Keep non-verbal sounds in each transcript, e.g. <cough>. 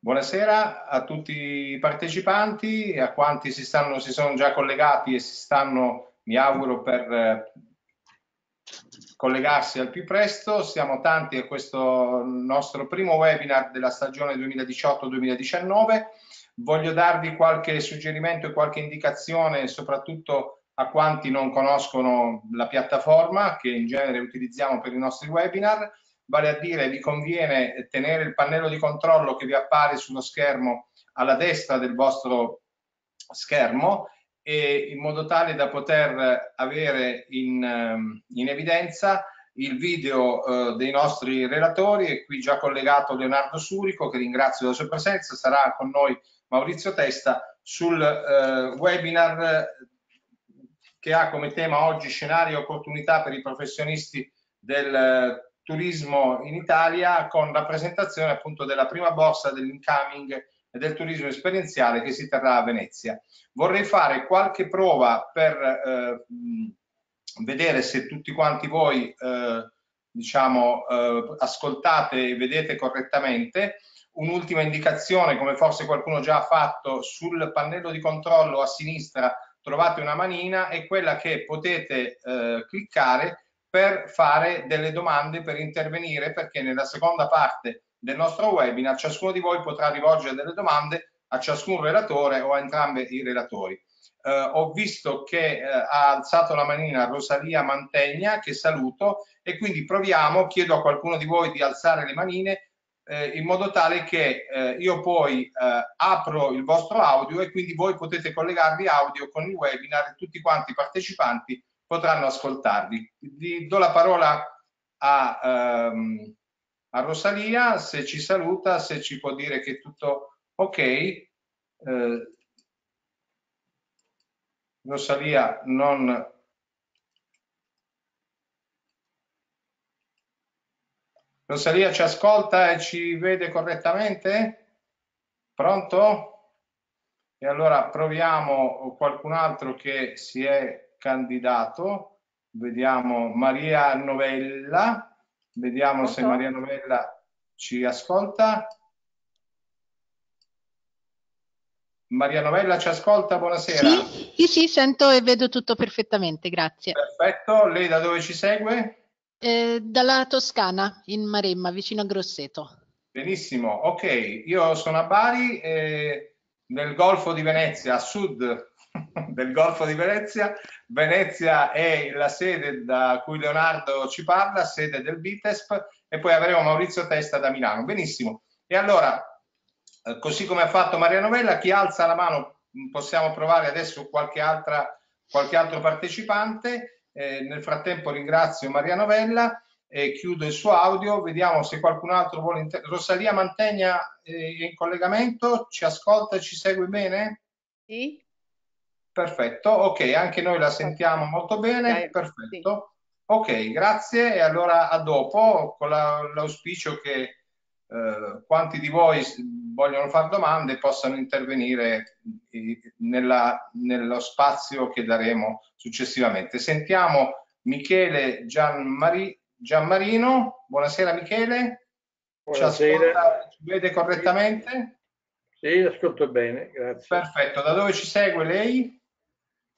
Buonasera a tutti i partecipanti e a quanti si, stanno, si sono già collegati e si stanno, mi auguro, per eh, collegarsi al più presto. Siamo tanti a questo nostro primo webinar della stagione 2018-2019. Voglio darvi qualche suggerimento e qualche indicazione, soprattutto a quanti non conoscono la piattaforma che in genere utilizziamo per i nostri webinar vale a dire vi conviene tenere il pannello di controllo che vi appare sullo schermo alla destra del vostro schermo e in modo tale da poter avere in, ehm, in evidenza il video eh, dei nostri relatori. E qui già collegato Leonardo Surico che ringrazio della sua presenza, sarà con noi Maurizio Testa sul eh, webinar che ha come tema oggi scenari e opportunità per i professionisti del turismo in Italia con la presentazione appunto della prima borsa dell'incoming e del turismo esperienziale che si terrà a Venezia. Vorrei fare qualche prova per eh, vedere se tutti quanti voi eh, diciamo eh, ascoltate e vedete correttamente. Un'ultima indicazione, come forse qualcuno già ha fatto, sul pannello di controllo a sinistra trovate una manina, è quella che potete eh, cliccare per fare delle domande, per intervenire, perché nella seconda parte del nostro webinar ciascuno di voi potrà rivolgere delle domande a ciascun relatore o a entrambi i relatori. Eh, ho visto che eh, ha alzato la manina Rosalia Mantegna, che saluto, e quindi proviamo, chiedo a qualcuno di voi di alzare le manine eh, in modo tale che eh, io poi eh, apro il vostro audio e quindi voi potete collegarvi audio con il webinar e tutti quanti i partecipanti potranno ascoltarli. Gli do la parola a, um, a, Rosalia, se ci saluta, se ci può dire che è tutto ok. Eh, Rosalia non... Rosalia ci ascolta e ci vede correttamente? Pronto? E allora proviamo qualcun altro che si è candidato, vediamo Maria Novella, vediamo se Maria Novella ci ascolta. Maria Novella ci ascolta, buonasera. Sì, sì, sì, sento e vedo tutto perfettamente, grazie. Perfetto, lei da dove ci segue? Eh, dalla Toscana, in Maremma, vicino a Grosseto. Benissimo, ok, io sono a Bari, eh, nel Golfo di Venezia, a sud del Golfo di Venezia. Venezia è la sede da cui Leonardo ci parla, sede del BITESP, e poi avremo Maurizio Testa da Milano. Benissimo. E allora, eh, così come ha fatto Maria Novella, chi alza la mano possiamo provare adesso qualche, altra, qualche altro partecipante. Eh, nel frattempo ringrazio Maria Novella e chiudo il suo audio. Vediamo se qualcun altro vuole. Inter- Rosalia Mantegna è in collegamento, ci ascolta e ci segue bene? Sì. Perfetto, ok, anche noi la sentiamo molto bene, perfetto. Ok, grazie e allora a dopo con l'auspicio che eh, quanti di voi vogliono fare domande possano intervenire nella, nello spazio che daremo successivamente. Sentiamo Michele Gianmari, Gianmarino, buonasera Michele. Buonasera. Ci, ascolta, ci vede correttamente? Sì, ascolto bene, grazie. Perfetto, da dove ci segue lei?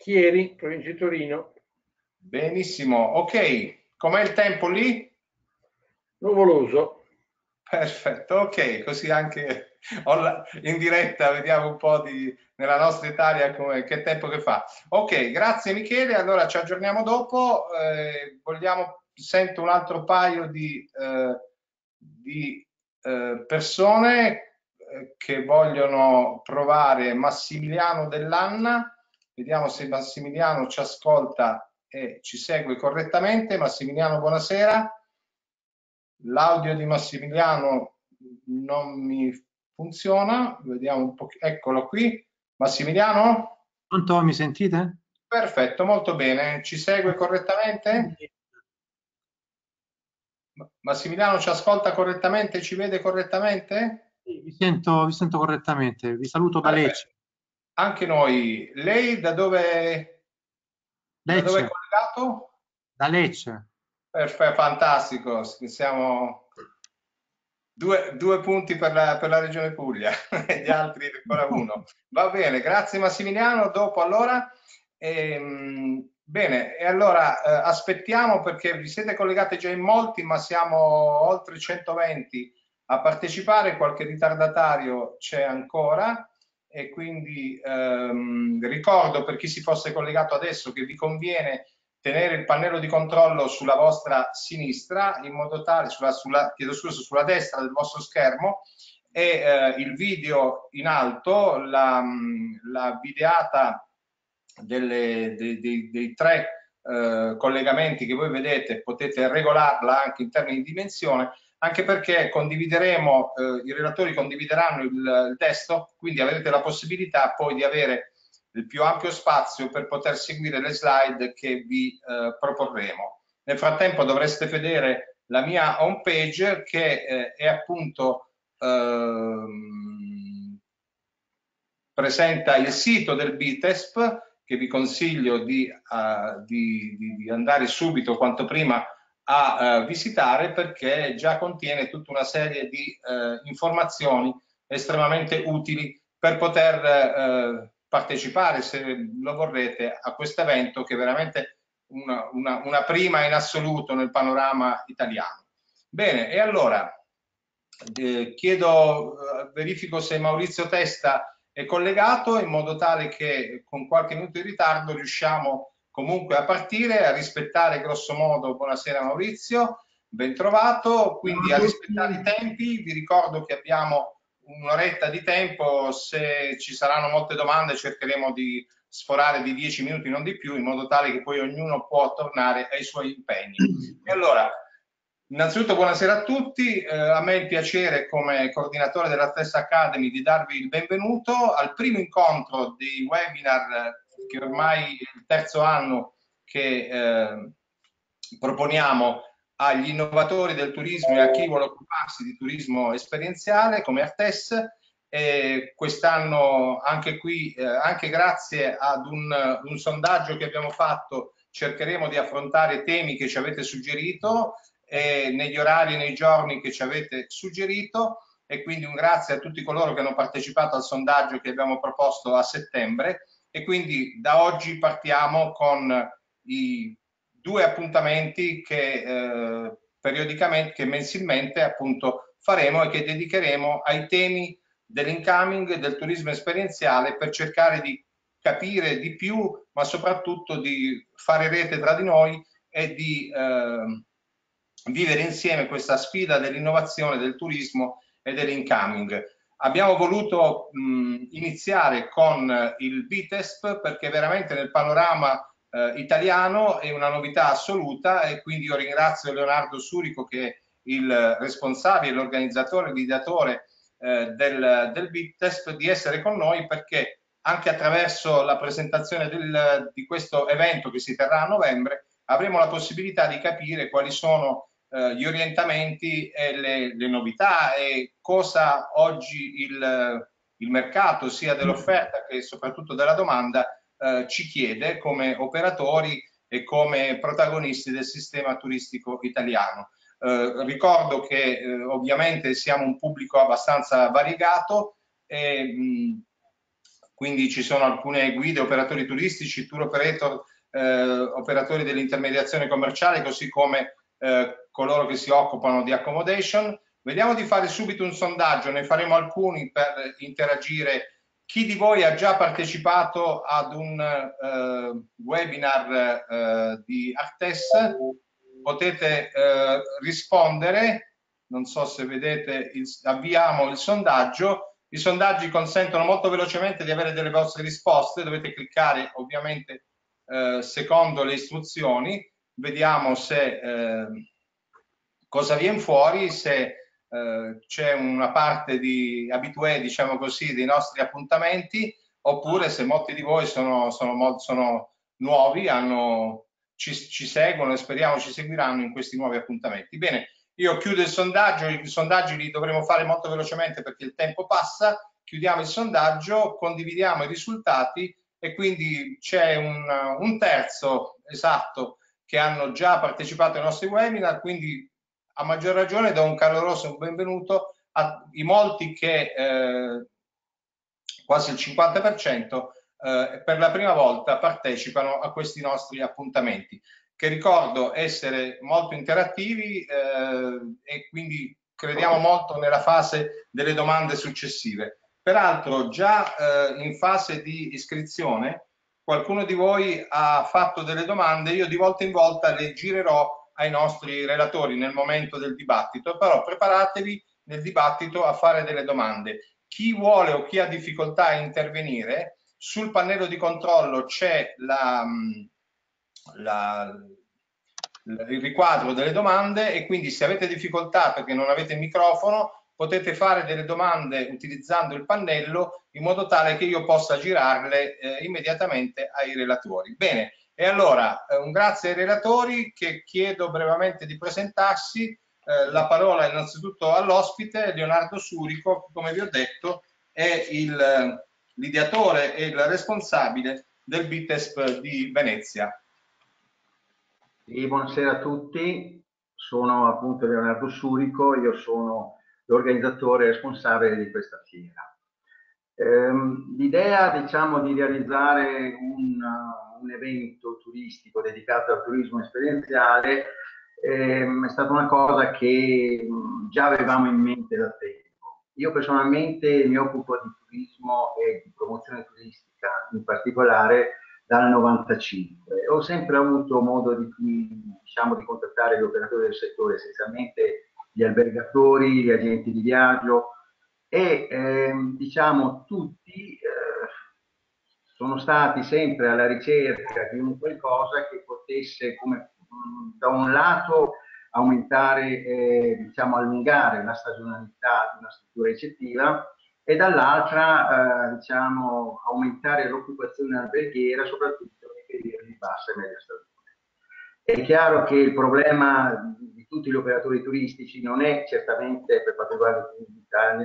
Chieri, provincia di Torino. Benissimo, ok. Com'è il tempo lì? Nuvoloso. Perfetto, ok, così anche in diretta vediamo un po' di, nella nostra Italia come, che tempo che fa. Ok, grazie Michele, allora ci aggiorniamo dopo. Eh, vogliamo, sento un altro paio di, eh, di eh, persone eh, che vogliono provare Massimiliano Dell'Anna Vediamo se Massimiliano ci ascolta e ci segue correttamente. Massimiliano, buonasera. L'audio di Massimiliano non mi funziona. Vediamo un po'. Eccolo qui. Massimiliano? Pronto, mi sentite? Perfetto, molto bene. Ci segue correttamente? Massimiliano ci ascolta correttamente, ci vede correttamente? Sì, vi sento, vi sento correttamente. Vi saluto da Lecce anche noi. Lei da dove, Lecce. Da dove è collegato? Da Lecce. Perfetto, fantastico. Siamo Due, due, punti per la, per la Regione Puglia e <laughs> gli altri ancora <laughs> uno. Va bene, grazie Massimiliano. Dopo allora, ehm, bene, e allora eh, aspettiamo perché vi siete collegati già in molti, ma siamo oltre 120 a partecipare, qualche ritardatario c'è ancora e quindi ehm, ricordo per chi si fosse collegato adesso che vi conviene tenere il pannello di controllo sulla vostra sinistra in modo tale, sulla, sulla, chiedo scusa, sulla destra del vostro schermo e eh, il video in alto, la, la videata delle, dei, dei, dei, tre eh, collegamenti che voi vedete potete regolarla anche in termini di dimensione anche perché condivideremo, eh, i relatori condivideranno il, il testo, quindi avrete la possibilità poi di avere il più ampio spazio per poter seguire le slide che vi eh, proporremo. Nel frattempo dovreste vedere la mia home page che eh, è appunto ehm, presenta il sito del BITESP che vi consiglio di, uh, di, di, andare subito quanto prima a uh, visitare perché già contiene tutta una serie di uh, informazioni estremamente utili per poter partecipare, se lo vorrete, a questo evento che è veramente una, una, una, prima in assoluto nel panorama italiano. Bene, e allora eh, chiedo, eh, verifico se Maurizio Testa è collegato in modo tale che con qualche minuto di ritardo riusciamo comunque a partire, a rispettare grosso modo, buonasera Maurizio, ben trovato, quindi a rispettare i tempi, vi ricordo che abbiamo un'oretta di tempo, se ci saranno molte domande cercheremo di sforare di 10 minuti, non di più, in modo tale che poi ognuno può tornare ai suoi impegni. <clears throat> E allora, innanzitutto buonasera a tutti, eh, a me è il piacere come coordinatore della Stessa Academy di darvi il benvenuto al primo incontro dei webinar che ormai è il terzo anno che eh, proponiamo agli innovatori del turismo e a chi vuole occuparsi di turismo esperienziale come Artes. Quest'anno anche qui, eh, anche grazie ad un, un, sondaggio che abbiamo fatto, cercheremo di affrontare temi che ci avete suggerito eh, negli orari e nei giorni che ci avete suggerito e quindi un grazie a tutti coloro che hanno partecipato al sondaggio che abbiamo proposto a settembre e quindi da oggi partiamo con i due appuntamenti che eh, periodicamente, che mensilmente appunto faremo e che dedicheremo ai temi dell'incoming, del turismo esperienziale per cercare di capire di più, ma soprattutto di fare rete tra di noi e di eh, vivere insieme questa sfida dell'innovazione, del turismo e dell'incoming. Abbiamo voluto mh, iniziare con il BITESP perché veramente nel panorama eh, italiano è una novità assoluta e quindi io ringrazio Leonardo Surico che è il responsabile, l'organizzatore, l'ideatore eh, del, del BitTest di essere con noi perché anche attraverso la presentazione del, di questo evento che si terrà a novembre avremo la possibilità di capire quali sono eh, gli orientamenti e le, le, novità e cosa oggi il, il mercato sia dell'offerta che soprattutto della domanda eh, ci chiede come operatori e come protagonisti del sistema turistico italiano. Eh, ricordo che eh, ovviamente siamo un pubblico abbastanza variegato e mh, quindi ci sono alcune guide, operatori turistici, tour operator, eh, operatori dell'intermediazione commerciale, così come eh, coloro che si occupano di accommodation. Vediamo di fare subito un sondaggio, ne faremo alcuni per interagire chi di voi ha già partecipato ad un uh, webinar uh, di Artes? Potete uh, rispondere, non so se vedete, il, avviamo il sondaggio. I sondaggi consentono molto velocemente di avere delle vostre risposte, dovete cliccare ovviamente secondo le istruzioni, vediamo se cosa viene fuori, se eh, c'è una parte di abitué, diciamo così, dei nostri appuntamenti, oppure se molti di voi sono, sono, sono nuovi, hanno, ci, ci, seguono e speriamo ci seguiranno in questi nuovi appuntamenti. Bene, io chiudo il sondaggio, i sondaggi li dovremo fare molto velocemente perché il tempo passa, chiudiamo il sondaggio, condividiamo i risultati e quindi c'è un, un terzo esatto che hanno già partecipato ai nostri webinar, quindi a maggior ragione do un caloroso benvenuto a, i molti che eh, quasi il 50% eh, per la prima volta partecipano a questi nostri appuntamenti che ricordo essere molto interattivi eh, e quindi crediamo molto nella fase delle domande successive. Peraltro già eh, in fase di iscrizione qualcuno di voi ha fatto delle domande, io di volta in volta le girerò ai nostri relatori nel momento del dibattito, però preparatevi nel dibattito a fare delle domande. Chi vuole o chi ha difficoltà a intervenire, sul pannello di controllo c'è la, la, il riquadro delle domande e quindi se avete difficoltà perché non avete microfono potete fare delle domande utilizzando il pannello in modo tale che io possa girarle eh, immediatamente ai relatori. Bene, e allora eh, un grazie ai relatori che chiedo brevemente di presentarsi. Eh, la parola innanzitutto all'ospite Leonardo Surico, come vi ho detto, è l'ideatore e il responsabile del BITESP di Venezia. Sì, buonasera a tutti, sono appunto Leonardo Surico, io sono l'organizzatore responsabile di questa fiera. Ehm, l'idea diciamo di realizzare un, un, evento turistico dedicato al turismo esperienziale ehm, è stata una cosa che già avevamo in mente da tempo. Io personalmente mi occupo di turismo e di promozione turistica in particolare dal 95. Ho sempre avuto modo di, diciamo, di contattare gli operatori del settore, essenzialmente gli albergatori, gli agenti di viaggio e ehm, diciamo tutti sono stati sempre alla ricerca di un qualcosa che potesse come da un lato aumentare, eh, diciamo allungare la stagionalità di una struttura ricettiva e dall'altra eh, diciamo, aumentare l'occupazione alberghiera soprattutto nei periodi di bassa e media stagione. È chiaro che il problema di tutti gli operatori turistici non è certamente per quanto riguarda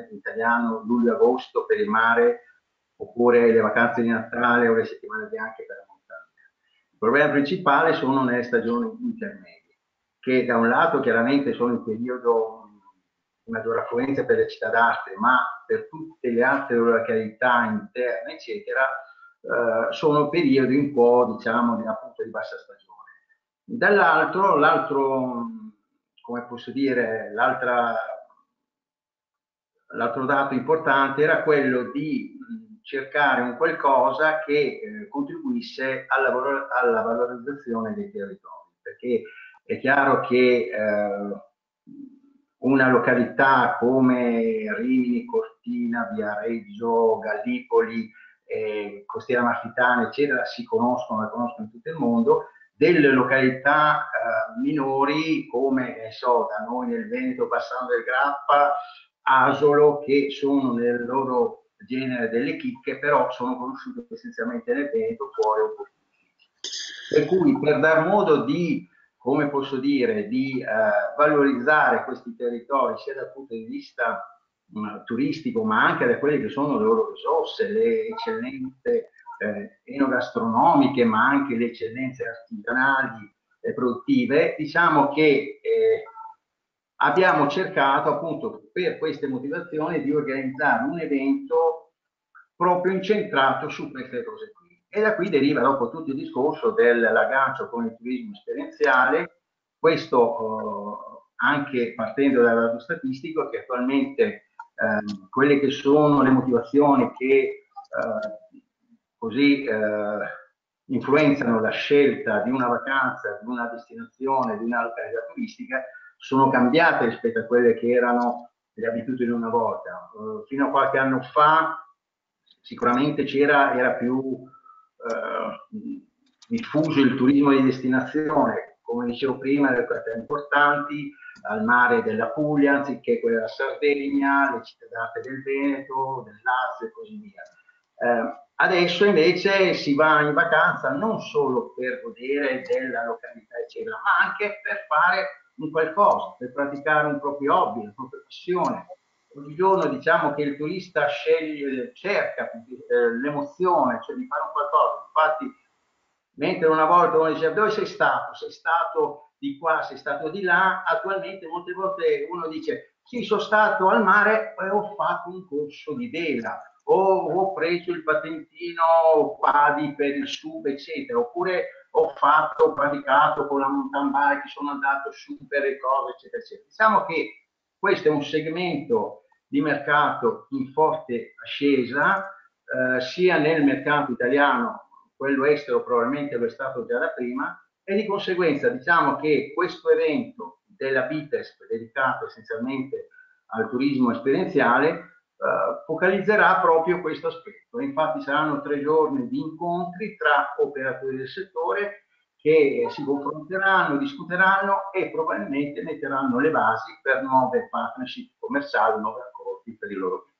l'italiano luglio-agosto per il mare oppure le vacanze di Natale o le settimane bianche per la montagna. Il problema principale sono nelle stagioni intermedie, che da un lato chiaramente sono in periodo maggiore affluenza per le città d'arte, ma per tutte le altre località interne, eccetera, eh, sono periodi un po', diciamo, di, appunto di bassa stagione. Dall'altro, l'altro, come posso dire, l'altro dato importante era quello di cercare un qualcosa che eh, contribuisse alla, alla, valorizzazione dei territori, perché è chiaro che eh, una località come Rimini, Cortina, Viareggio, Gallipoli, eh, Costiera Marfitana, eccetera, si conoscono, la conoscono in tutto il mondo, delle località eh, minori come, ne so, da noi nel Veneto, Bassano del Grappa, Asolo, che sono nel loro genere delle chicche, però sono conosciute essenzialmente nel Veneto, fuori un po' Per cui per dar modo di come posso dire, di eh, valorizzare questi territori sia dal punto di vista mh, mm, turistico ma anche da quelle che sono le loro risorse, le eccellenze eh, enogastronomiche ma anche le eccellenze artigianali e produttive, diciamo che eh, abbiamo cercato appunto per queste motivazioni di organizzare un evento proprio incentrato su queste cose qui. E da qui deriva dopo tutto il discorso dell'aggancio con il turismo esperienziale, questo eh, anche partendo dal dato statistico che attualmente eh, quelle che sono le motivazioni che eh, così eh, influenzano la scelta di una vacanza, di una destinazione, di una località turistica sono cambiate rispetto a quelle che erano le abitudini una volta. Uh, fino a qualche anno fa sicuramente c'era, era più eh, diffuso il turismo di destinazione, come dicevo prima, le località importanti, al mare della Puglia, anziché quella della Sardegna, le città d'arte del Veneto, del Lazio e così via. Eh, adesso invece si va in vacanza non solo per godere della località, eccetera, ma anche per fare un qualcosa, per praticare un proprio hobby, una propria passione, oggigiorno diciamo che il turista sceglie, cerca eh, l'emozione, cioè di fare un qualcosa. Infatti, mentre una volta uno diceva dove sei stato? Sei stato di qua, sei stato di là, attualmente molte volte uno dice sì, sono stato al mare e ho fatto un corso di vela, o ho preso il patentino quadi per il sub, eccetera, oppure ho fatto, ho praticato con la mountain bike, sono andato su per le cose, eccetera, eccetera. Diciamo che questo è un segmento di mercato in forte ascesa, eh, sia nel mercato italiano, quello estero probabilmente lo è stato già da prima, e di conseguenza diciamo che questo evento della BITESP dedicato essenzialmente al turismo esperienziale eh, focalizzerà proprio questo aspetto. Infatti saranno tre giorni di incontri tra operatori del settore che si confronteranno, discuteranno e probabilmente metteranno le basi per nuove partnership commerciali, nuovi per i loro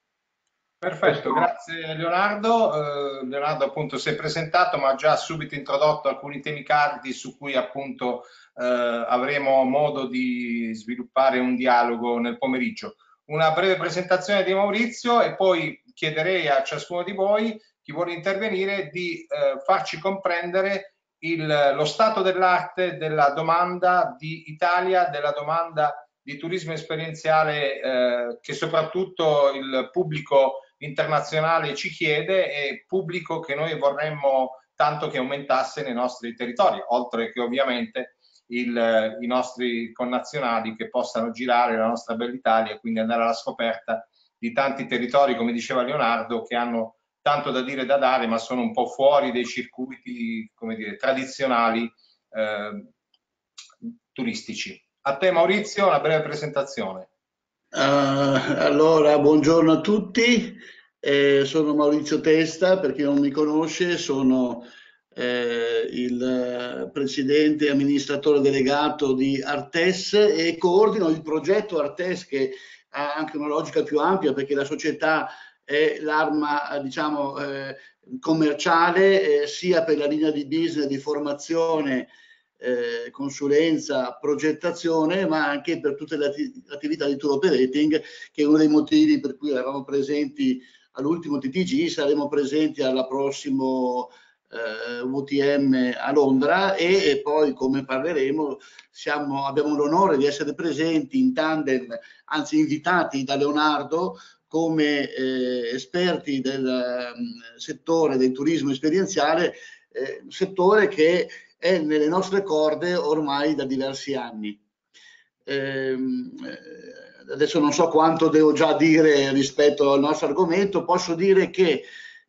Perfetto, grazie Leonardo. Eh, Leonardo appunto si è presentato ma ha già subito introdotto alcuni temi caldi su cui appunto eh, avremo modo di sviluppare un dialogo nel pomeriggio. Una breve presentazione di Maurizio e poi chiederei a ciascuno di voi, chi vuole intervenire, di eh, farci comprendere il, lo stato dell'arte della domanda di Italia, della domanda di turismo esperienziale eh, che soprattutto il pubblico internazionale ci chiede e pubblico che noi vorremmo tanto che aumentasse nei nostri territori, oltre che ovviamente il, i nostri connazionali che possano girare la nostra bella Italia e quindi andare alla scoperta di tanti territori, come diceva Leonardo, che hanno tanto da dire e da dare, ma sono un po' fuori dei circuiti come dire, tradizionali eh, turistici. A te Maurizio, una breve presentazione. Uh, allora, buongiorno a tutti, eh, sono Maurizio Testa, per chi non mi conosce, sono eh, il presidente e amministratore delegato di Artes e coordino il progetto Artes che ha anche una logica più ampia perché la società è l'arma diciamo eh, commerciale eh, sia per la linea di business di formazione eh, consulenza, progettazione, ma anche per tutte le attività di tour operating, che è uno dei motivi per cui eravamo presenti all'ultimo TTG, saremo presenti alla prossimo eh, UTM a Londra e, e, poi come parleremo siamo, abbiamo l'onore di essere presenti in tandem, anzi invitati da Leonardo come eh, esperti del um, settore del turismo esperienziale, eh, settore che è nelle nostre corde ormai da diversi anni. Ehm, eh, adesso non so quanto devo già dire rispetto al nostro argomento, posso dire che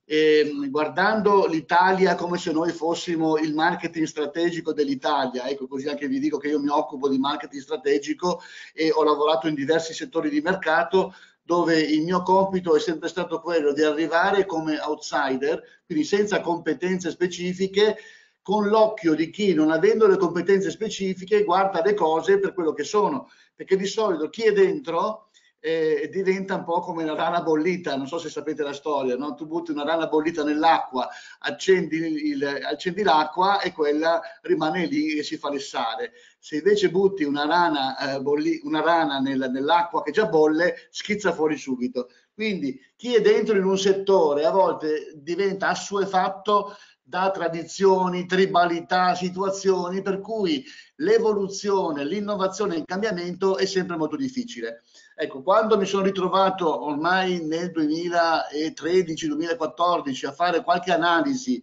eh, guardando l'Italia come se noi fossimo il marketing strategico dell'Italia, ecco così anche vi dico che io mi occupo di marketing strategico e ho lavorato in diversi settori di mercato dove il mio compito è sempre stato quello di arrivare come outsider, quindi senza competenze specifiche, con l'occhio di chi non avendo le competenze specifiche guarda le cose per quello che sono, perché di solito chi è dentro eh, diventa un po' come una rana bollita, non so se sapete la storia, no? tu butti una rana bollita nell'acqua, accendi, accendi l'acqua e quella rimane lì e si fa lessare. Se invece butti una rana, eh, bolli, una rana nel, nell'acqua che già bolle, schizza fuori subito. Quindi chi è dentro in un settore a volte diventa assuefatto da tradizioni, tribalità, situazioni per cui l'evoluzione, l'innovazione e il cambiamento è sempre molto difficile. Ecco, quando mi sono ritrovato ormai nel 2013-2014 a fare qualche analisi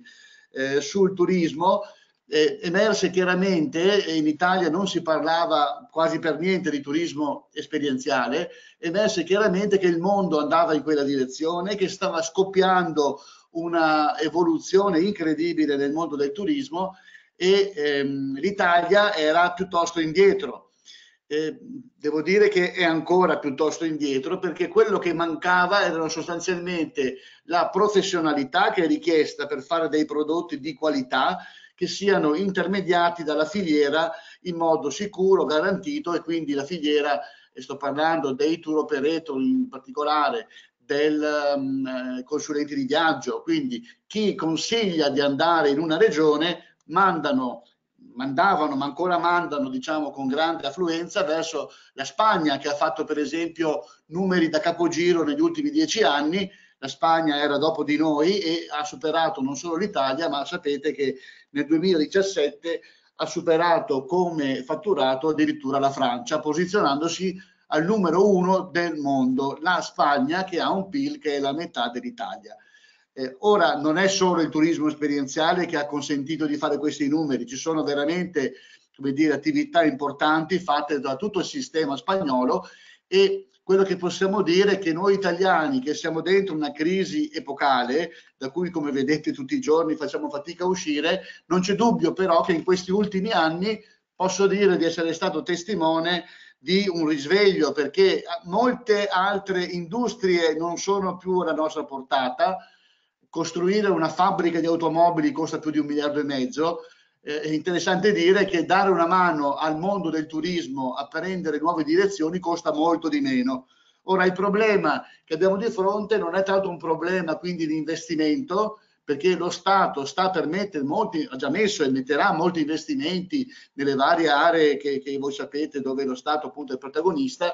eh, sul turismo, eh, emerse chiaramente, in Italia non si parlava quasi per niente di turismo esperienziale, emerse chiaramente che il mondo andava in quella direzione, che stava scoppiando una evoluzione incredibile nel mondo del turismo e ehm, l'Italia era piuttosto indietro. Eh, devo dire che è ancora piuttosto indietro perché quello che mancava erano sostanzialmente la professionalità che è richiesta per fare dei prodotti di qualità che siano intermediati dalla filiera in modo sicuro, garantito e quindi la filiera, e sto parlando dei tour operator in particolare, del um, consulente di viaggio, quindi chi consiglia di andare in una regione mandano mandavano, ma ancora mandano, diciamo, con grande affluenza verso la Spagna, che ha fatto per esempio numeri da capogiro negli ultimi dieci anni. La Spagna era dopo di noi e ha superato non solo l'Italia, ma sapete che nel 2017 ha superato come fatturato addirittura la Francia, posizionandosi al numero uno del mondo, la Spagna che ha un PIL che è la metà dell'Italia. Eh, ora non è solo il turismo esperienziale che ha consentito di fare questi numeri, ci sono veramente come dire, attività importanti fatte da tutto il sistema spagnolo e quello che possiamo dire è che noi italiani che siamo dentro una crisi epocale, da cui come vedete tutti i giorni facciamo fatica a uscire, non c'è dubbio però che in questi ultimi anni posso dire di essere stato testimone di un risveglio perché molte altre industrie non sono più alla nostra portata. Costruire una fabbrica di automobili costa più di un miliardo e mezzo, eh, è interessante dire che dare una mano al mondo del turismo a prendere nuove direzioni costa molto di meno. Ora il problema che abbiamo di fronte non è tanto un problema quindi di investimento, perché lo Stato sta per mettere molti, ha già messo e metterà molti investimenti nelle varie aree che, che voi sapete dove lo Stato appunto è protagonista,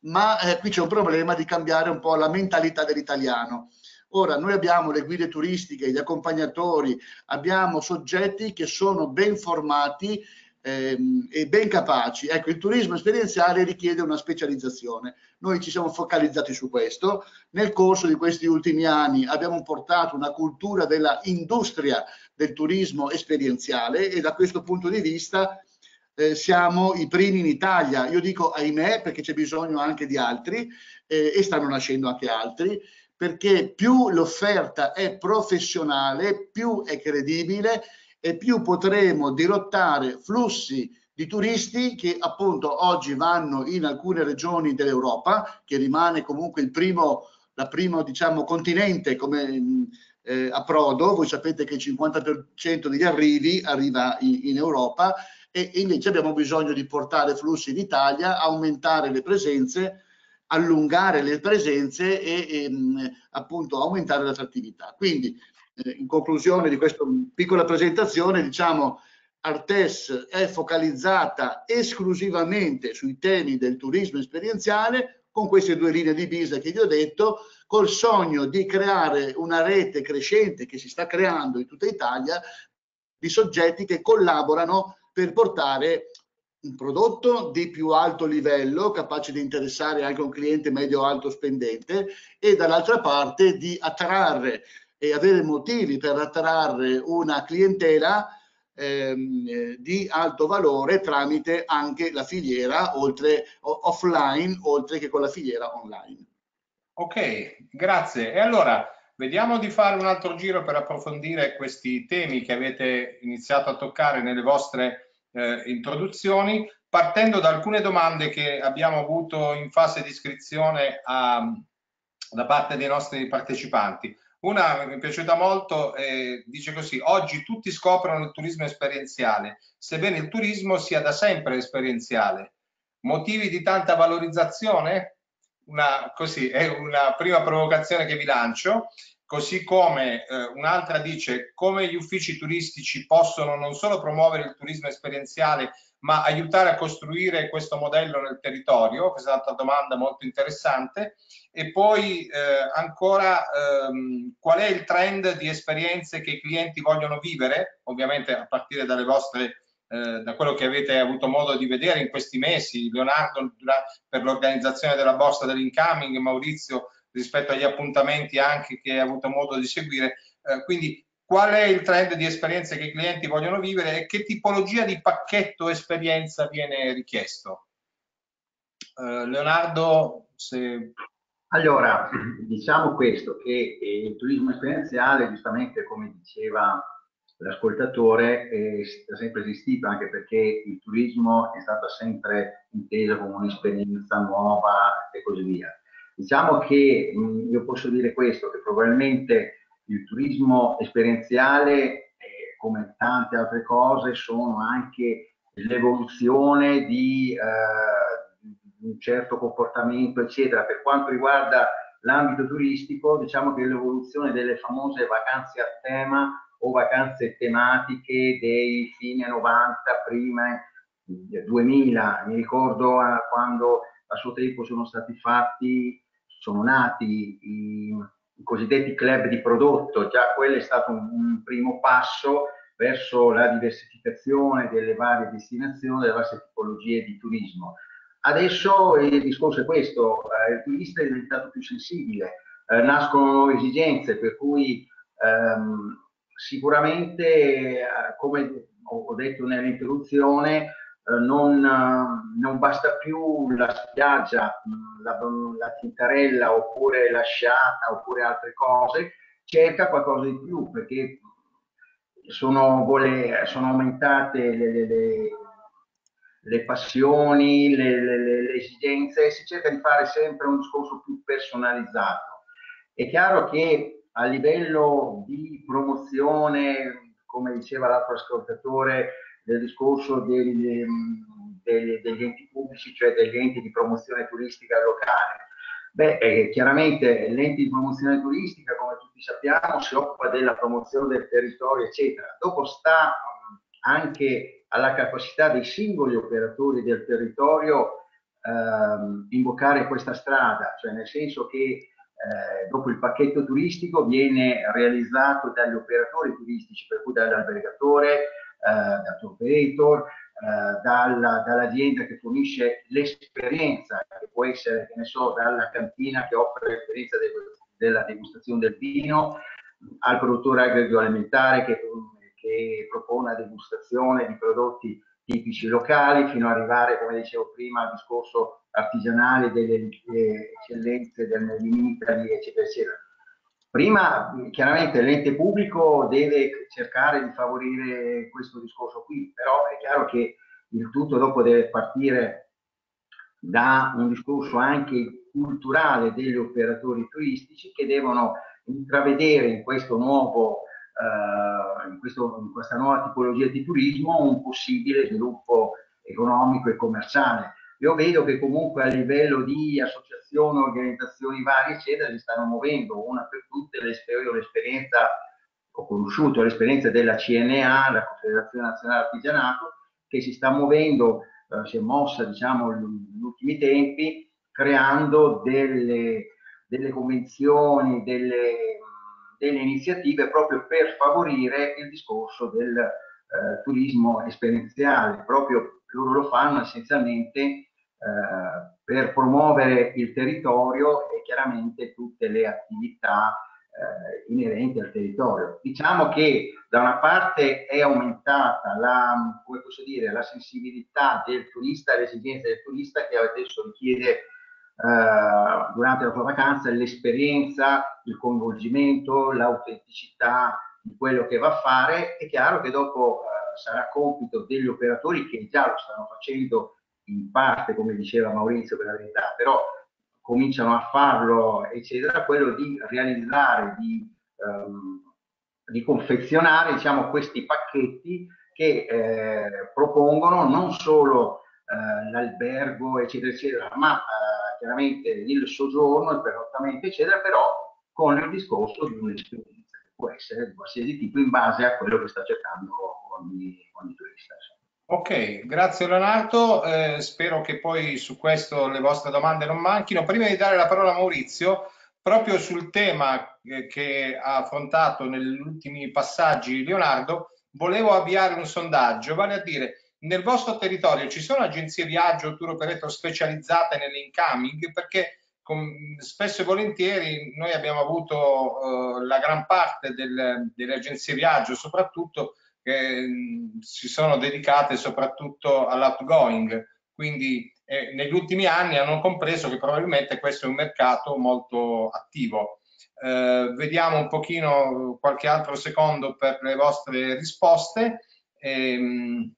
ma eh, qui c'è un problema di cambiare un po' la mentalità dell'italiano. Ora, noi abbiamo le guide turistiche, gli accompagnatori, abbiamo soggetti che sono ben formati ehm, e ben capaci. Ecco, il turismo esperienziale richiede una specializzazione. Noi ci siamo focalizzati su questo. Nel corso di questi ultimi anni abbiamo portato una cultura della industria del turismo esperienziale e da questo punto di vista eh, siamo i primi in Italia. Io dico ahimè perché c'è bisogno anche di altri eh, e stanno nascendo anche altri perché più l'offerta è professionale, più è credibile e più potremo dirottare flussi di turisti che appunto oggi vanno in alcune regioni dell'Europa, che rimane comunque il primo, la primo diciamo, continente come eh, approdo. Voi sapete che il 50% degli arrivi arriva in, in Europa e, invece abbiamo bisogno di portare flussi in Italia, aumentare le presenze allungare le presenze e, e ehm, appunto aumentare l'attrattività. Quindi eh, in conclusione di questa piccola presentazione diciamo Artes è focalizzata esclusivamente sui temi del turismo esperienziale con queste due linee di business che vi ho detto, col sogno di creare una rete crescente che si sta creando in tutta Italia di soggetti che collaborano per portare un prodotto di più alto livello, capace di interessare anche un cliente medio-alto spendente e dall'altra parte di attrarre e avere motivi per attrarre una clientela ehm, di alto valore tramite anche la filiera oltre offline oltre che con la filiera online. Ok, grazie. E allora vediamo di fare un altro giro per approfondire questi temi che avete iniziato a toccare nelle vostre eh, introduzioni, partendo da alcune domande che abbiamo avuto in fase di iscrizione a, da parte dei nostri partecipanti. Una mi è piaciuta molto, eh, dice così, oggi tutti scoprono il turismo esperienziale, sebbene il turismo sia da sempre esperienziale. Motivi di tanta valorizzazione? Una, così, è una prima provocazione che vi lancio così come eh, un'altra dice come gli uffici turistici possono non solo promuovere il turismo esperienziale ma aiutare a costruire questo modello nel territorio, questa è un'altra domanda molto interessante, e poi eh, ancora ehm, qual è il trend di esperienze che i clienti vogliono vivere, ovviamente a partire dalle vostre eh, da quello che avete avuto modo di vedere in questi mesi, Leonardo per l'organizzazione della borsa dell'incoming, Maurizio rispetto agli appuntamenti anche che hai avuto modo di seguire. Eh, quindi qual è il trend di esperienze che i clienti vogliono vivere e che tipologia di pacchetto esperienza viene richiesto? Eh, Leonardo, se... Allora, diciamo questo, che il turismo esperienziale, giustamente come diceva l'ascoltatore, è sempre esistito, anche perché il turismo è stato sempre inteso come un'esperienza nuova e così via. Diciamo che mh, io posso dire questo, che probabilmente il turismo esperienziale, eh, come tante altre cose, sono anche l'evoluzione di eh, un certo comportamento, eccetera. Per quanto riguarda l'ambito turistico, diciamo che l'evoluzione delle famose vacanze a tema o vacanze tematiche dei fine 90, prima 2000, mi ricordo eh, quando a suo tempo sono stati fatti sono nati i, i cosiddetti club di prodotto, già quello è stato un, un primo passo verso la diversificazione delle varie destinazioni, delle varie tipologie di turismo. adesso il discorso è questo, eh, il turista è diventato più sensibile, eh, nascono esigenze, per cui ehm, sicuramente, eh, come ho detto nell'interruzione, eh, non, non, basta più la spiaggia, la, la tintarella oppure la sciata oppure altre cose, cerca qualcosa di più perché sono, sono aumentate le, le, le, le passioni, le, esigenze e si cerca di fare sempre un discorso più personalizzato. È chiaro che a livello di promozione, come diceva l'altro ascoltatore, del discorso degli, degli, degli enti pubblici, cioè degli enti di promozione turistica locale, Beh, eh, chiaramente l'ente di promozione turistica, come tutti sappiamo, si occupa della promozione del territorio, eccetera. Dopo sta anche alla capacità dei singoli operatori del territorio ehm, invocare questa strada, cioè nel senso che eh, dopo il pacchetto turistico viene realizzato dagli operatori turistici, per cui dall'albergatore, eh, tour operator, eh, dalla, dall'azienda che fornisce l'esperienza, che può essere, che ne so, dalla cantina che offre l'esperienza de, della degustazione del vino, al produttore agroalimentare che, che propone la degustazione di prodotti tipici locali, fino ad arrivare, come dicevo prima, al discorso artigianale delle eccellenze del Italy, eccetera, eccetera. Prima, chiaramente, l'ente pubblico deve cercare di favorire questo discorso qui, però è chiaro che il tutto dopo deve partire da un discorso anche culturale degli operatori turistici che devono intravedere in questo nuovo Uh, in, questo, in, questa nuova tipologia di turismo un possibile sviluppo economico e commerciale. Io vedo che comunque a livello di associazioni, organizzazioni varie, eccetera, si stanno muovendo, una per tutte l'esperienza, ho conosciuto l'esperienza della CNA, la Confederazione Nazionale Artigianato, che si sta muovendo, eh, si è mossa diciamo negli ultimi tempi, creando delle, delle convenzioni, delle, delle, iniziative proprio per favorire il discorso del eh, turismo esperienziale. Proprio loro lo fanno essenzialmente eh, per promuovere il territorio e chiaramente tutte le attività eh, inerenti al territorio. Diciamo che da una parte è aumentata la, dire, la sensibilità del turista, le esigenze del turista che adesso richiede eh, durante la sua vacanza l'esperienza, il coinvolgimento, l'autenticità di quello che va a fare. È chiaro che dopo eh, sarà compito degli operatori che già lo stanno facendo in parte, come diceva Maurizio, per la verità, però cominciano a farlo, eccetera, quello di realizzare, di, um, di confezionare diciamo, questi pacchetti che eh, propongono non solo eh, l'albergo, eccetera, eccetera, ma eh, chiaramente il soggiorno, il pernottamento, eccetera, però con il discorso di un'esperienza che può essere di qualsiasi tipo in base a quello che sta cercando ogni. Ok, grazie Leonardo, eh, spero che poi su questo le vostre domande non manchino. Prima di dare la parola a Maurizio, proprio sul tema eh, che ha affrontato negli ultimi passaggi Leonardo, volevo avviare un sondaggio, vale a dire nel vostro territorio ci sono agenzie viaggio o tour operator specializzate nell'incoming? Perché com, spesso e volentieri noi abbiamo avuto uh, la gran parte del, delle agenzie viaggio, soprattutto che si sono dedicate soprattutto all'outgoing, quindi eh, negli ultimi anni hanno compreso che probabilmente questo è un mercato molto attivo. Eh, vediamo un pochino qualche altro secondo per le vostre risposte. E, mh,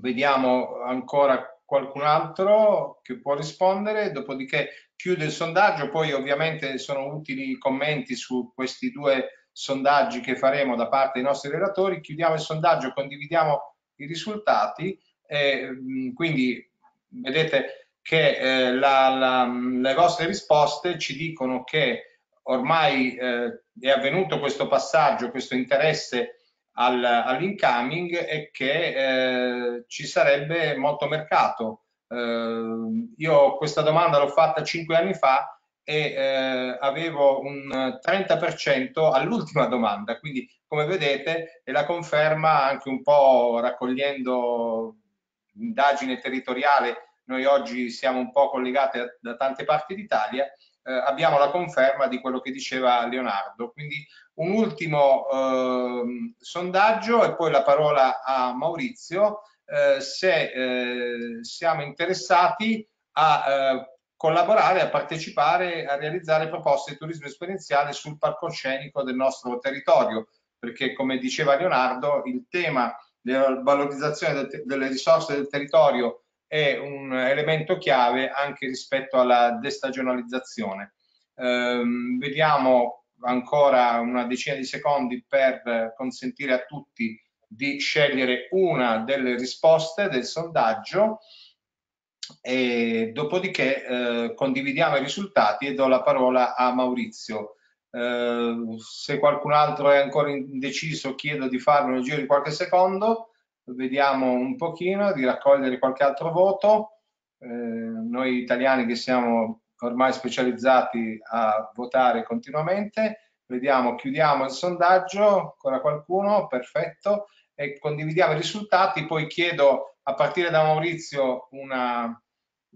vediamo ancora qualcun altro che può rispondere, dopodiché chiudo il sondaggio, poi ovviamente sono utili i commenti su questi due sondaggi che faremo da parte dei nostri relatori, chiudiamo il sondaggio, condividiamo i risultati e quindi vedete che eh, la, la, le vostre risposte ci dicono che ormai eh, è avvenuto questo passaggio, questo interesse al, all'incoming e che eh, ci sarebbe molto mercato. Eh, io questa domanda l'ho fatta cinque anni fa e eh, avevo un 30% all'ultima domanda, quindi come vedete è la conferma anche un po' raccogliendo indagine territoriale noi oggi siamo un po' collegati da tante parti d'Italia, eh, abbiamo la conferma di quello che diceva Leonardo. Quindi un ultimo eh, sondaggio e poi la parola a Maurizio eh, se eh, siamo interessati a eh, collaborare, a partecipare, a realizzare proposte di turismo esperienziale sul palcoscenico del nostro territorio, perché come diceva Leonardo il tema della valorizzazione delle risorse del territorio è un elemento chiave anche rispetto alla destagionalizzazione. Eh, vediamo ancora una decina di secondi per consentire a tutti di scegliere una delle risposte del sondaggio e dopodiché eh, condividiamo i risultati e do la parola a Maurizio. Eh, se qualcun altro è ancora indeciso chiedo di farlo nel giro di qualche secondo vediamo un pochino di raccogliere qualche altro voto. Eh, noi italiani che siamo ormai specializzati a votare continuamente, vediamo, chiudiamo il sondaggio, ancora qualcuno, perfetto, e condividiamo i risultati, poi chiedo a partire da Maurizio una,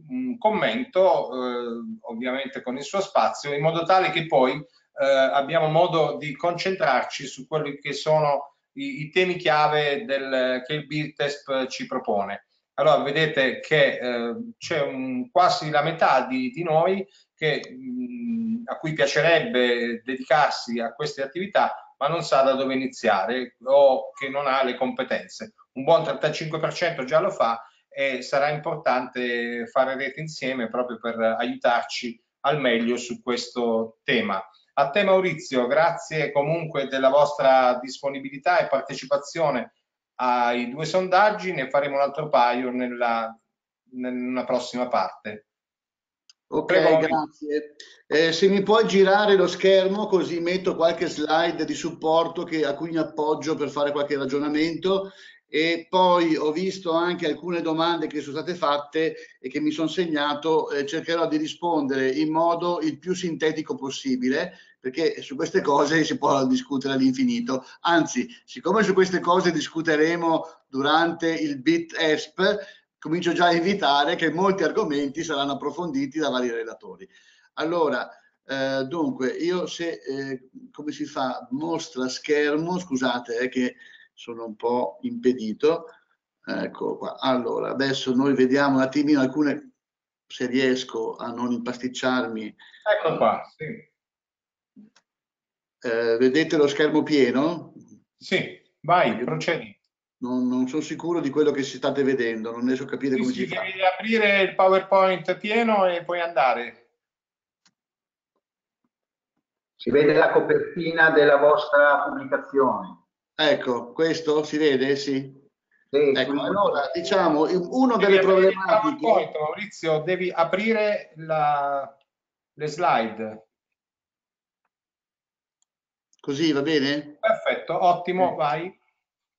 un commento, eh, ovviamente con il suo spazio, in modo tale che poi eh, abbiamo modo di concentrarci su quelli che sono i, i temi chiave del, che il BIRTESP ci propone. Allora vedete che eh, c'è quasi la metà di, di noi che, mh, a cui piacerebbe dedicarsi a queste attività ma non sa da dove iniziare o che non ha le competenze. Un buon 35% già lo fa e sarà importante fare rete insieme proprio per aiutarci al meglio su questo tema. A te Maurizio, grazie comunque della vostra disponibilità e partecipazione ai due sondaggi, ne faremo un altro paio nella, nella prossima parte. Ok, Prego. grazie. Eh, se mi puoi girare lo schermo così metto qualche slide di supporto che, a cui mi appoggio per fare qualche ragionamento e poi ho visto anche alcune domande che sono state fatte e che mi sono segnato, eh, cercherò di rispondere in modo il più sintetico possibile perché su queste cose si può discutere all'infinito. Anzi, siccome su queste cose discuteremo durante il BIT ESP, comincio già a invitare che molti argomenti saranno approfonditi da vari relatori. Allora, eh, dunque, io se, eh, come si fa, mostra schermo, scusate eh, che sono un po' impedito, ecco qua. Allora, adesso noi vediamo un attimino alcune, se riesco a non impasticciarmi. Ecco qua, sì. Eh, vedete lo schermo pieno? Sì, vai, procedi. Non, non, sono sicuro di quello che state vedendo, non riesco a capire sì, come sì, si fa. Devi aprire il PowerPoint pieno e poi andare. Si vede la copertina della vostra pubblicazione. Ecco, questo si vede? Sì. sì ecco, allora, diciamo, una delle problematiche... Maurizio, devi aprire la, le slide. Così va bene? Perfetto, ottimo, vai.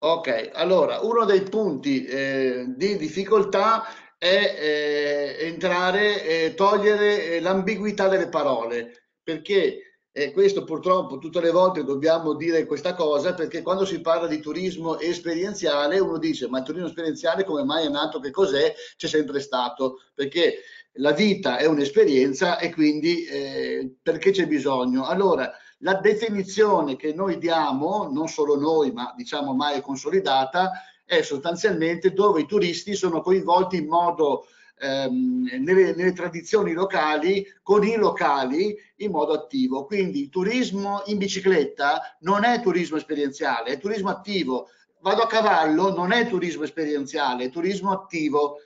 Ok, allora uno dei punti eh, di difficoltà è eh, entrare, eh, togliere l'ambiguità delle parole, perché eh, questo purtroppo tutte le volte dobbiamo dire questa cosa, perché quando si parla di turismo esperienziale uno dice ma il turismo esperienziale come mai è nato, che cos'è? C'è sempre stato, perché la vita è un'esperienza e quindi eh, perché c'è bisogno? Allora, la definizione che noi diamo, non solo noi, ma diciamo mai consolidata, è sostanzialmente dove i turisti sono coinvolti in modo ehm, nelle, nelle, tradizioni locali, con i locali in modo attivo. Quindi il turismo in bicicletta non è turismo esperienziale, è turismo attivo. Vado a cavallo, non è turismo esperienziale, è turismo attivo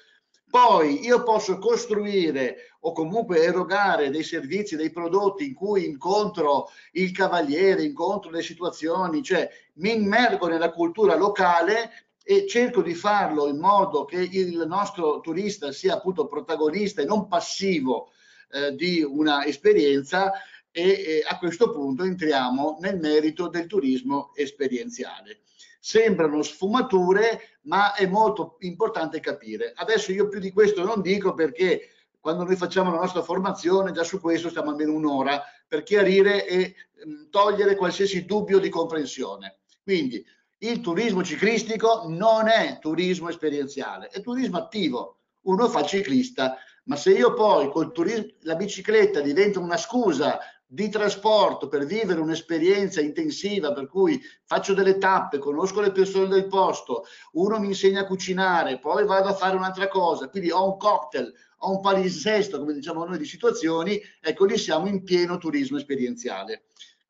poi io posso costruire o comunque erogare dei servizi, dei prodotti in cui incontro il cavaliere, incontro le situazioni, cioè mi immergo nella cultura locale e cerco di farlo in modo che il nostro turista sia appunto protagonista e non passivo eh, di una esperienza e eh, a questo punto entriamo nel merito del turismo esperienziale sembrano sfumature, ma è molto importante capire. Adesso io più di questo non dico perché quando noi facciamo la nostra formazione, già su questo stiamo almeno un'ora, per chiarire e mh, mm, togliere qualsiasi dubbio di comprensione. Quindi il turismo ciclistico non è turismo esperienziale, è turismo attivo. uno fa il ciclista, ma se io poi col turismo, la bicicletta diventa una scusa di trasporto per vivere un'esperienza intensiva per cui faccio delle tappe, conosco le persone del posto, uno mi insegna a cucinare, poi vado a fare un'altra cosa, quindi ho un cocktail, ho un palinsesto, come diciamo noi, di situazioni, ecco lì siamo in pieno turismo esperienziale.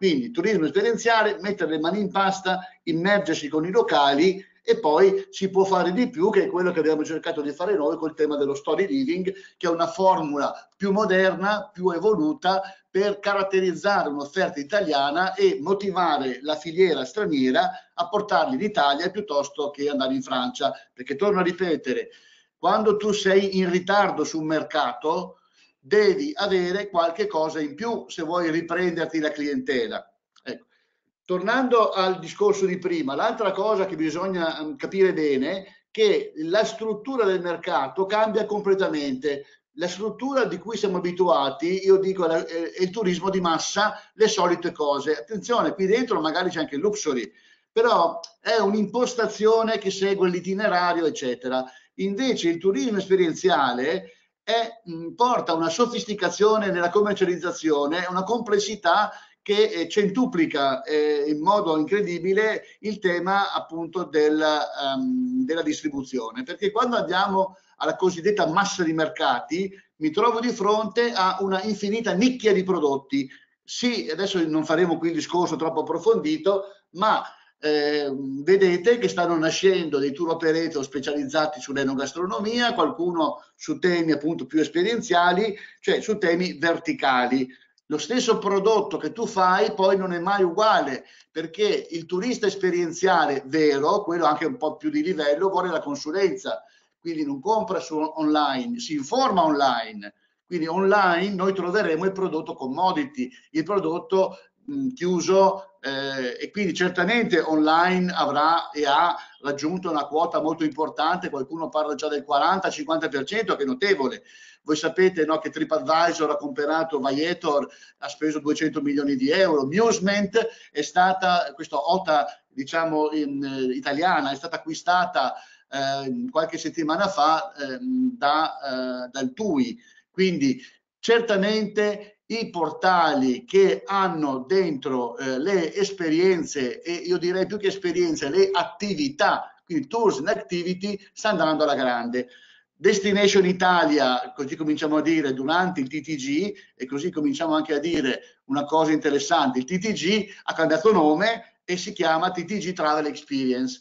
Quindi turismo esperienziale, mettere le mani in pasta, immergersi con i locali e poi si può fare di più che quello che abbiamo cercato di fare noi col tema dello story living che è una formula più moderna, più evoluta per caratterizzare un'offerta italiana e motivare la filiera straniera a portarli in Italia piuttosto che andare in Francia. Perché torno a ripetere quando tu sei in ritardo sul mercato devi avere qualche cosa in più se vuoi riprenderti la clientela tornando al discorso di prima, l'altra cosa che bisogna mm, capire bene è che la struttura del mercato cambia completamente. La struttura di cui siamo abituati, io dico, è il turismo di massa, le solite cose. Attenzione, qui dentro magari c'è anche il luxury, però è un'impostazione che segue l'itinerario, eccetera. Invece il turismo esperienziale è, porta una sofisticazione nella commercializzazione, una complessità che eh, centuplica eh, in modo incredibile il tema appunto del, um, della distribuzione, perché quando andiamo alla cosiddetta massa di mercati mi trovo di fronte a una infinita nicchia di prodotti. Sì, adesso non faremo qui il discorso troppo approfondito, ma eh, vedete che stanno nascendo dei tour operator specializzati sull'enogastronomia, qualcuno su temi appunto più esperienziali, cioè su temi verticali lo stesso prodotto che tu fai poi non è mai uguale perché il turista esperienziale vero, quello anche un po' più di livello, vuole la consulenza, quindi non compra su online, si informa online. Quindi online noi troveremo il prodotto commodity, il prodotto mh, chiuso eh, e quindi certamente online avrà e ha raggiunto una quota molto importante, qualcuno parla già del 40-50% che è notevole, voi sapete no, che TripAdvisor ha comprato Viator, ha speso 200 milioni di euro. Musement è stata, questa OTA diciamo in, eh, italiana, è stata acquistata eh, qualche settimana fa eh, da, eh, dal TUI. Quindi certamente i portali che hanno dentro eh, le esperienze e io direi più che esperienze, le attività, quindi tours and activity, stanno andando alla grande. Destination Italia, così cominciamo a dire durante il TTG e così cominciamo anche a dire una cosa interessante, il TTG ha cambiato nome e si chiama TTG Travel Experience.